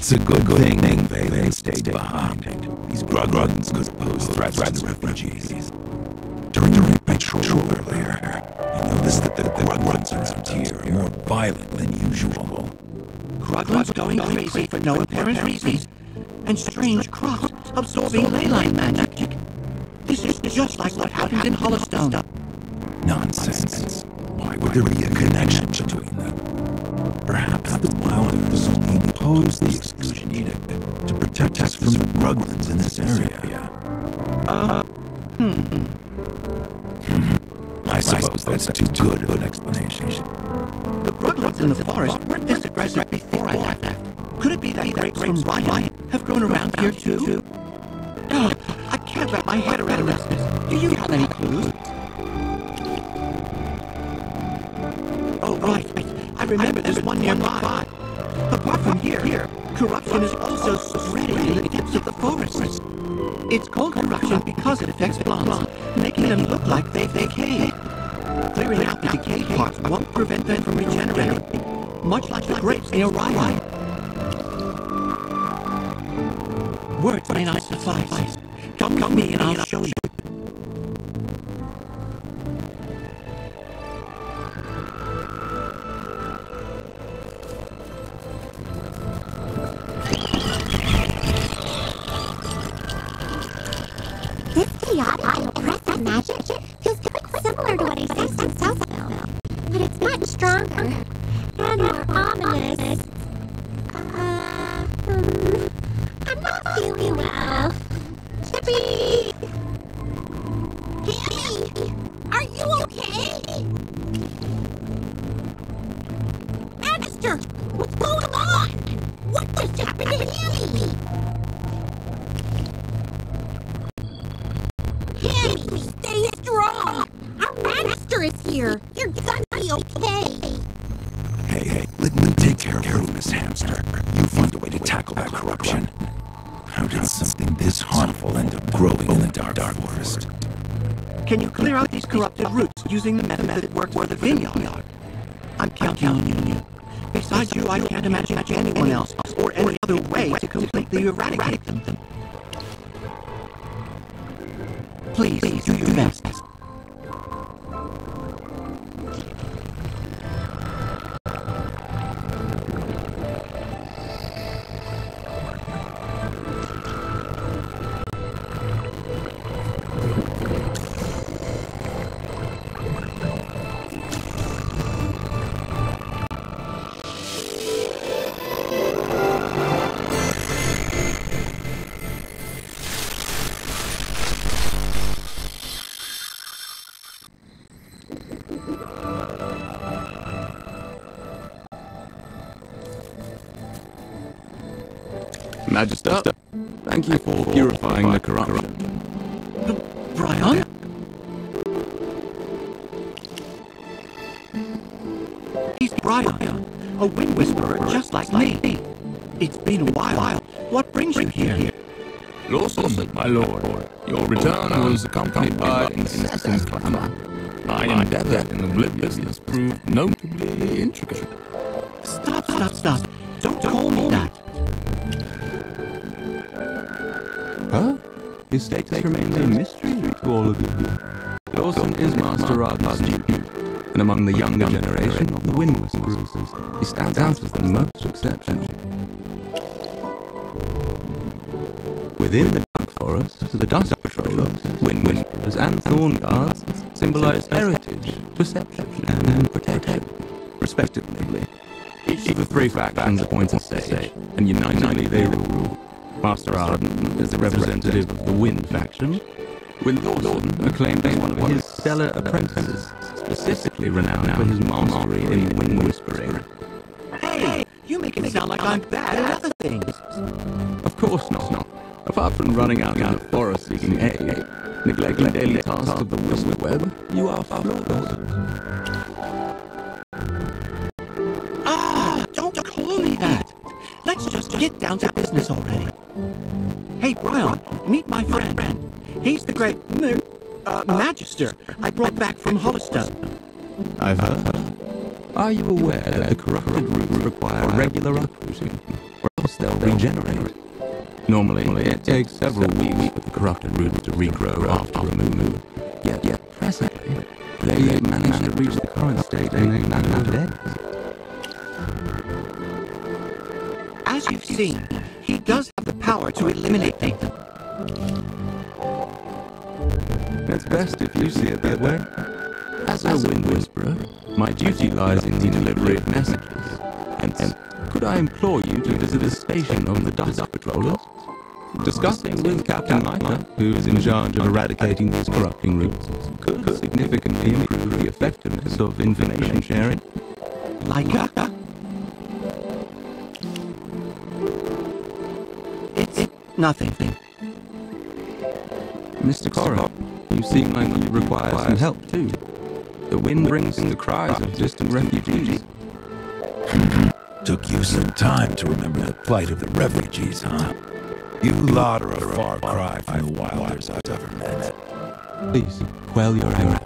It's a good, good thing they stayed behind. These Gruglins could pose threats to the refugees. During your patrol earlier, I noticed that the Gruglins around here are more violent than usual.
Gruglins going crazy for no apparent reason. And strange crops absorbing ley line magic. This is just like what happened in Hollowstone.
Nonsense. Why would there be a connection between them? Perhaps the Wilders only imposed the us from the Gruglins in this area.
Uh, hmm.
I suppose that's too good of an explanation.
The Gruglins in the forest weren't this aggressive before I left. Could it be that grapes from Ryan like the grapes near Words may not suffice. Come with me and I'll show you.
This chaotic and oppressive Chippy! Are you okay? What's going on? What just happened to Hammy? Hammy, stay strong! Our is here! You're gonna be okay!
Hey, hey, let me take care of you, Miss Hamster. You find a way to tackle that corruption. Something this harmful and growing in the dark, dark forest?
Can you clear out these corrupted roots using the method that worked for the vineyard? I'm counting on you. Besides you, I can't imagine anyone else or any other way to completely eradicate them. Please, do your best.
Magister, uh, thank you for purifying the corruption.
Brian? He's Brian, a wind whisperer just like me. It's been a while. What brings you here?
Lawson, my lord, your return was accompanied by incessant clamor. My endeavor in obliviousness proved notably and among the younger generation of the Wind Whisperers, he stands out as the most exceptional. Within the Dark Forest, the Dust Patrollers, Wind Whisperers, and Thorn Guards symbolize heritage, perception, and protection, respectively. Each of the three factions appoints a sage, and unitedly they rule. Master Arden is the representative of the Wind faction, with Lawson acclaimed as one of his stellar apprentices, specifically renowned for his mastery in wind whispering.
Hey, you make it sound like I'm bad at other things.
Of course not. Apart from running out in it takes several weeks for the corrupted roots to regrow after removal. Yet, yet, presently, they managed to reach the current state in a matter of days.
As you've seen, he does have the power to eliminate them.
It's best if you see it that way. As a wind whisperer, my duty lies in the delivery of messages. And, and could I implore you to visit a station on the Dust Patrollers? Discussing with Captain Micah, who is in charge of eradicating these corrupting roots, could significantly improve the effectiveness of information sharing.
It's nothing.
Mr. Cora, you seem like you require some help too. The wind brings in the cries of distant refugees.
Took you some time to remember the plight of the refugees, huh? You lot are a far cry from the wilders I've ever met.
Please, quell your anger.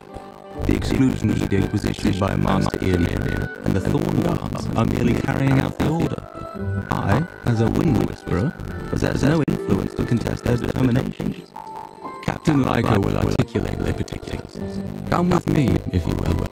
The exclusion edict was issued by Master Earlier, and the Thorn Guards are merely carrying out the order. I, as a wind whisperer, possess no influence to contest their determination. Captain Lyca will articulate their particulars. Come with me, if you will.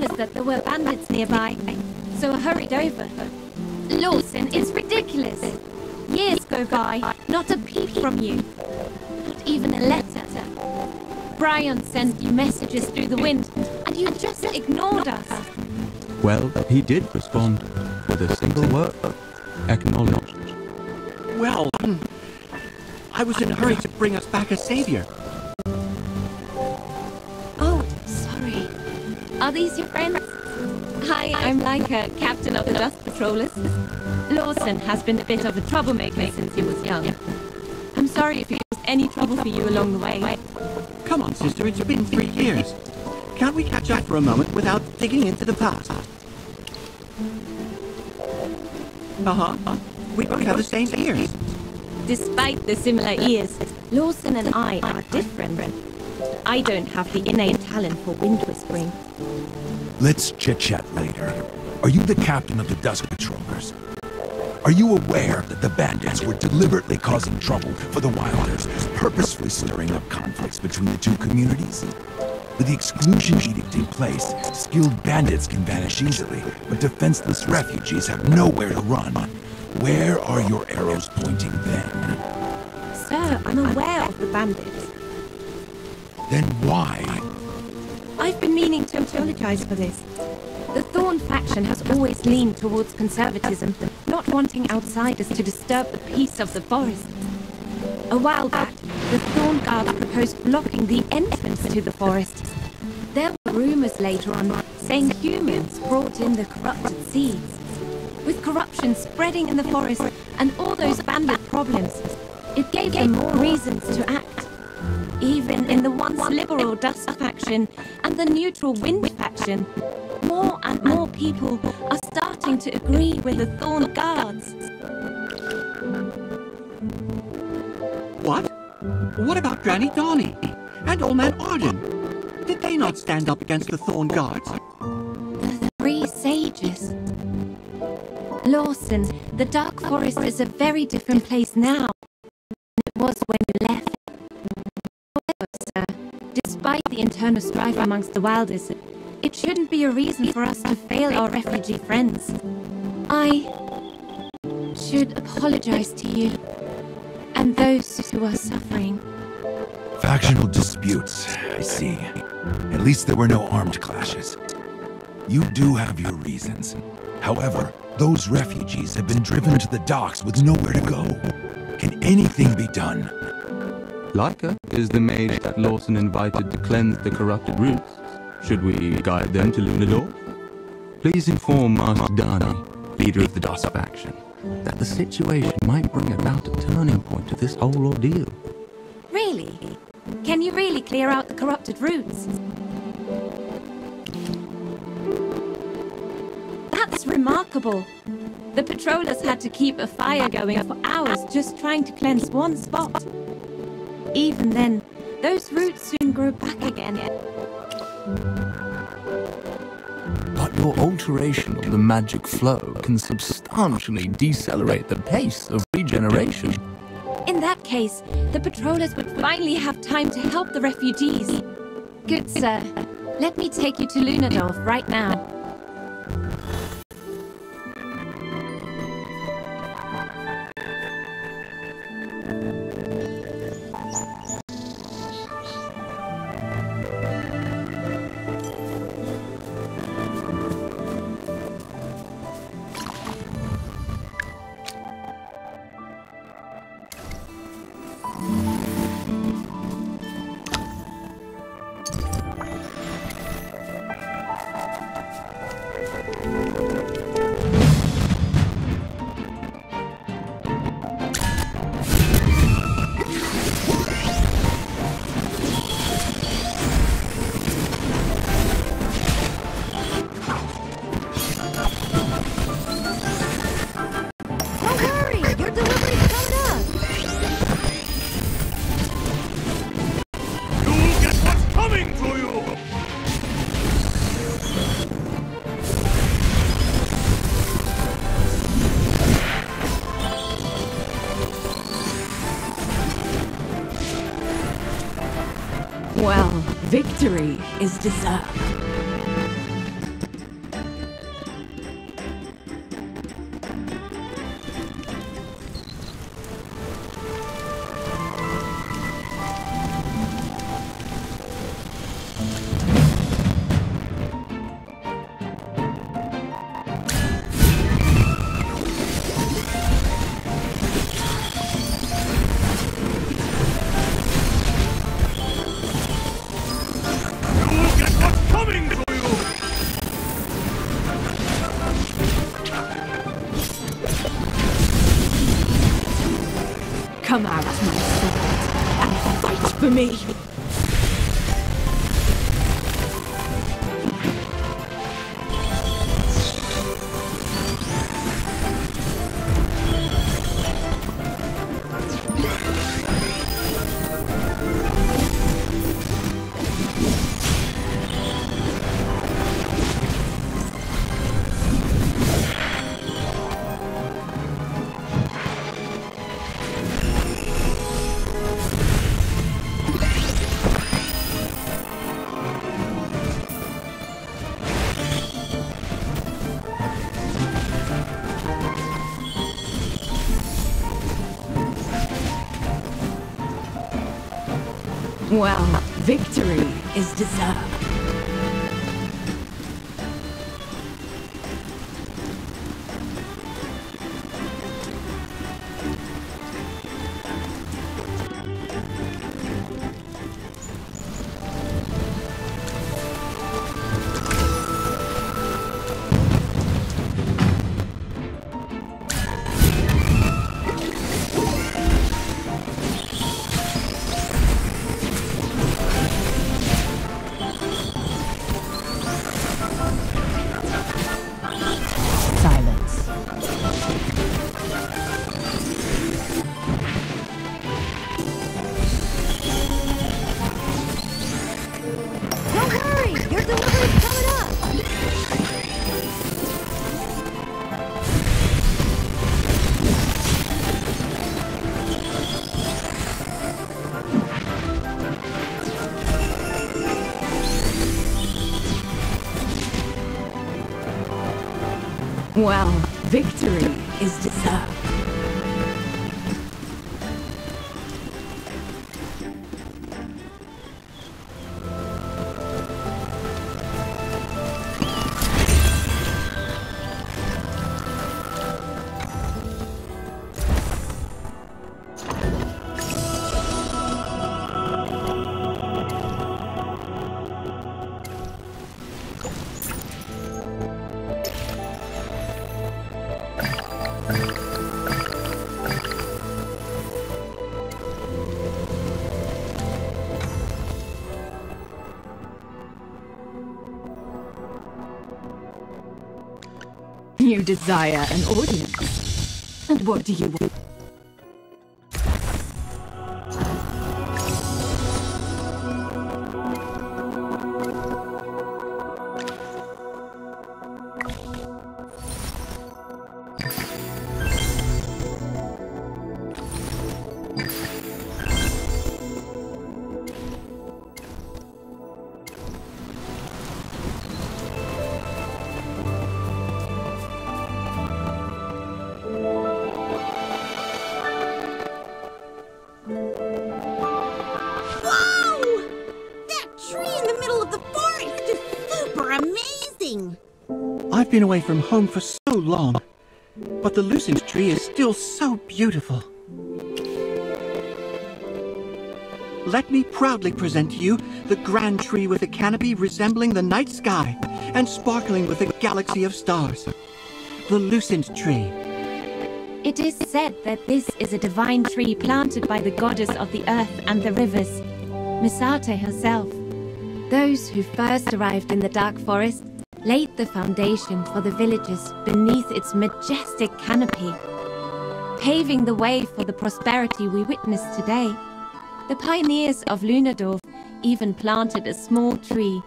From the that there were bandits nearby, so I hurried over. Lawson, it's ridiculous. Years go by, not a peep from you. Not even a letter. Brian sends you messages through the wind, and you just ignored us.
Well, he did respond with a single word. Acknowledged.
Well, um, I was in a hurry to bring us back a savior.
I'm captain of the Dust Patrollers. Lawson has been a bit of a troublemaker since he was young. I'm sorry if he caused any trouble for you along the way.
Come on, sister, it's been three years. Can't we catch up for a moment without digging into the past? Uh-huh. We both have the same ears.
Despite the similar ears, Lawson and I are different. I don't have the innate talent for wind whispering.
Let's chit-chat later. Are you the captain of the Dust Patrollers? Are you aware that the bandits were deliberately causing trouble for the Wilders, purposefully stirring up conflicts between the two communities? With the exclusion edict in place, skilled bandits can vanish easily, but defenseless refugees have nowhere to run. Where are your arrows pointing then?
Sir, I'm aware of the bandits.
Then why?
I've been meaning to apologize for this. The Thorn faction has always leaned towards conservatism, not wanting outsiders to disturb the peace of the forest. A while back, the Thorn Guard proposed blocking the entrance to the forest. There were rumors later on saying humans brought in the corrupted seeds. With corruption spreading in the forest and all those bandit problems, it gave them more reasons to act. Even in the once liberal Dust faction and the neutral Wind faction, more and more people are starting to agree with the Thorn Guards.
What? What about Granny Donny? And Old Man Arden? Did they not stand up against the Thorn Guards?
The Three Sages. Lawson, the Dark Forest is a very different place now than it was when you left. However, sir, despite the internal strife amongst the Wilders, it shouldn't be a reason for us to fail our refugee friends. I should apologize to you and those who are suffering.
Factional disputes, I see. At least there were no armed clashes. You do have your reasons. However, those refugees have been driven to the docks with nowhere to go. Can anything be done?
Leica is the mage that Lawson invited to cleanse the corrupted roots. Should we guide them to Lunador? Please inform Master Dani, leader of the Dust faction, that the situation might bring about a turning point to this whole ordeal.
Really? Can you really clear out the corrupted roots? That's remarkable. The patrollers had to keep a fire going for hours just trying to cleanse one spot. Even then, those roots soon grow back again.
But your alteration of the magic flow can substantially decelerate the pace of regeneration.
In that case, the patrollers would finally have time to help the refugees. Good sir, let me take you to Lunadorf right now.
Well, victory is deserved. Is deserved. Desire an audience. And what do you want?
I've been away from home for so long, but the lucent tree is still so beautiful. Let me proudly present to you the grand tree with a canopy resembling the night sky and sparkling with a galaxy of stars. The lucent tree.
It is said that this is a divine tree planted by the goddess of the earth and the rivers, Misate herself. Those who first arrived in the Dark Forest laid the foundation for the villages beneath its majestic canopy, paving the way for the prosperity we witness today. The pioneers of Lunadorf even planted a small tree,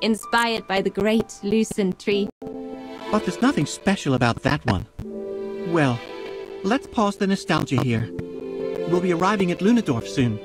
inspired by the great lucent tree.
But there's nothing special about that one. Well, let's pause the nostalgia here. We'll be arriving at Lunadorf soon.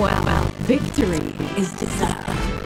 Well, victory is deserved.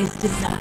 Is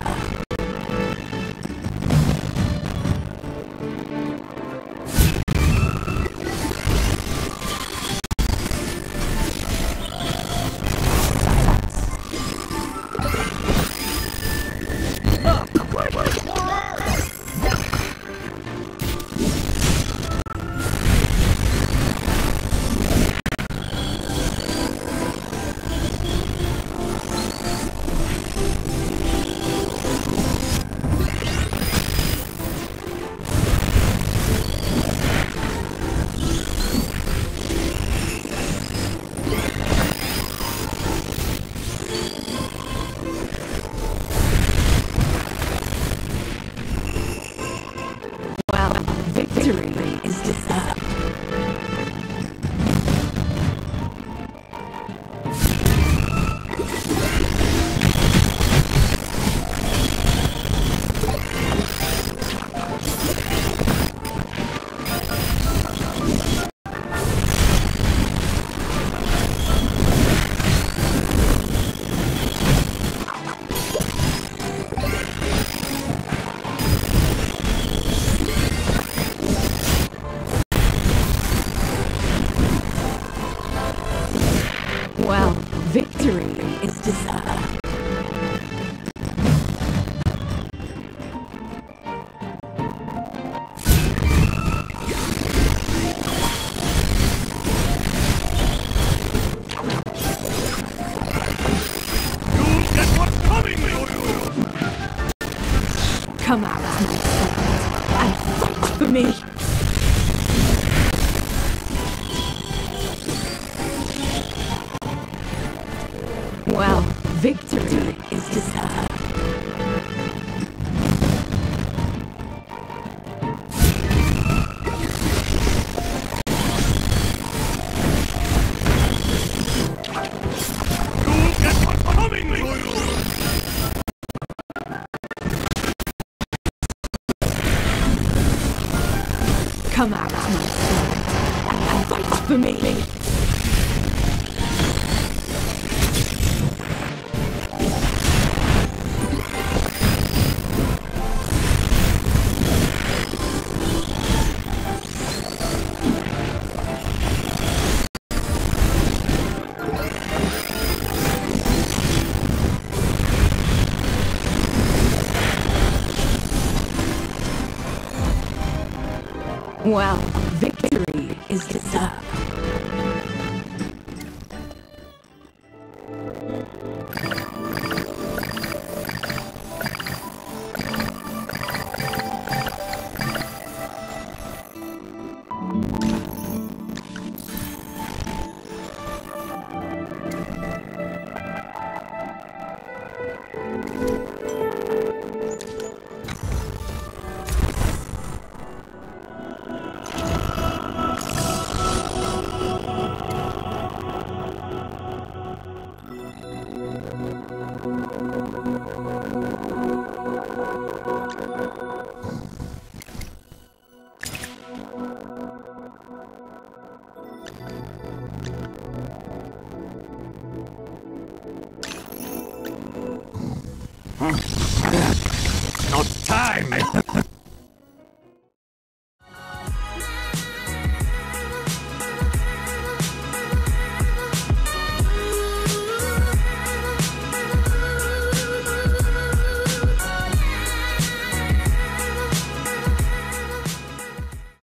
for me. Well, victory is deserved.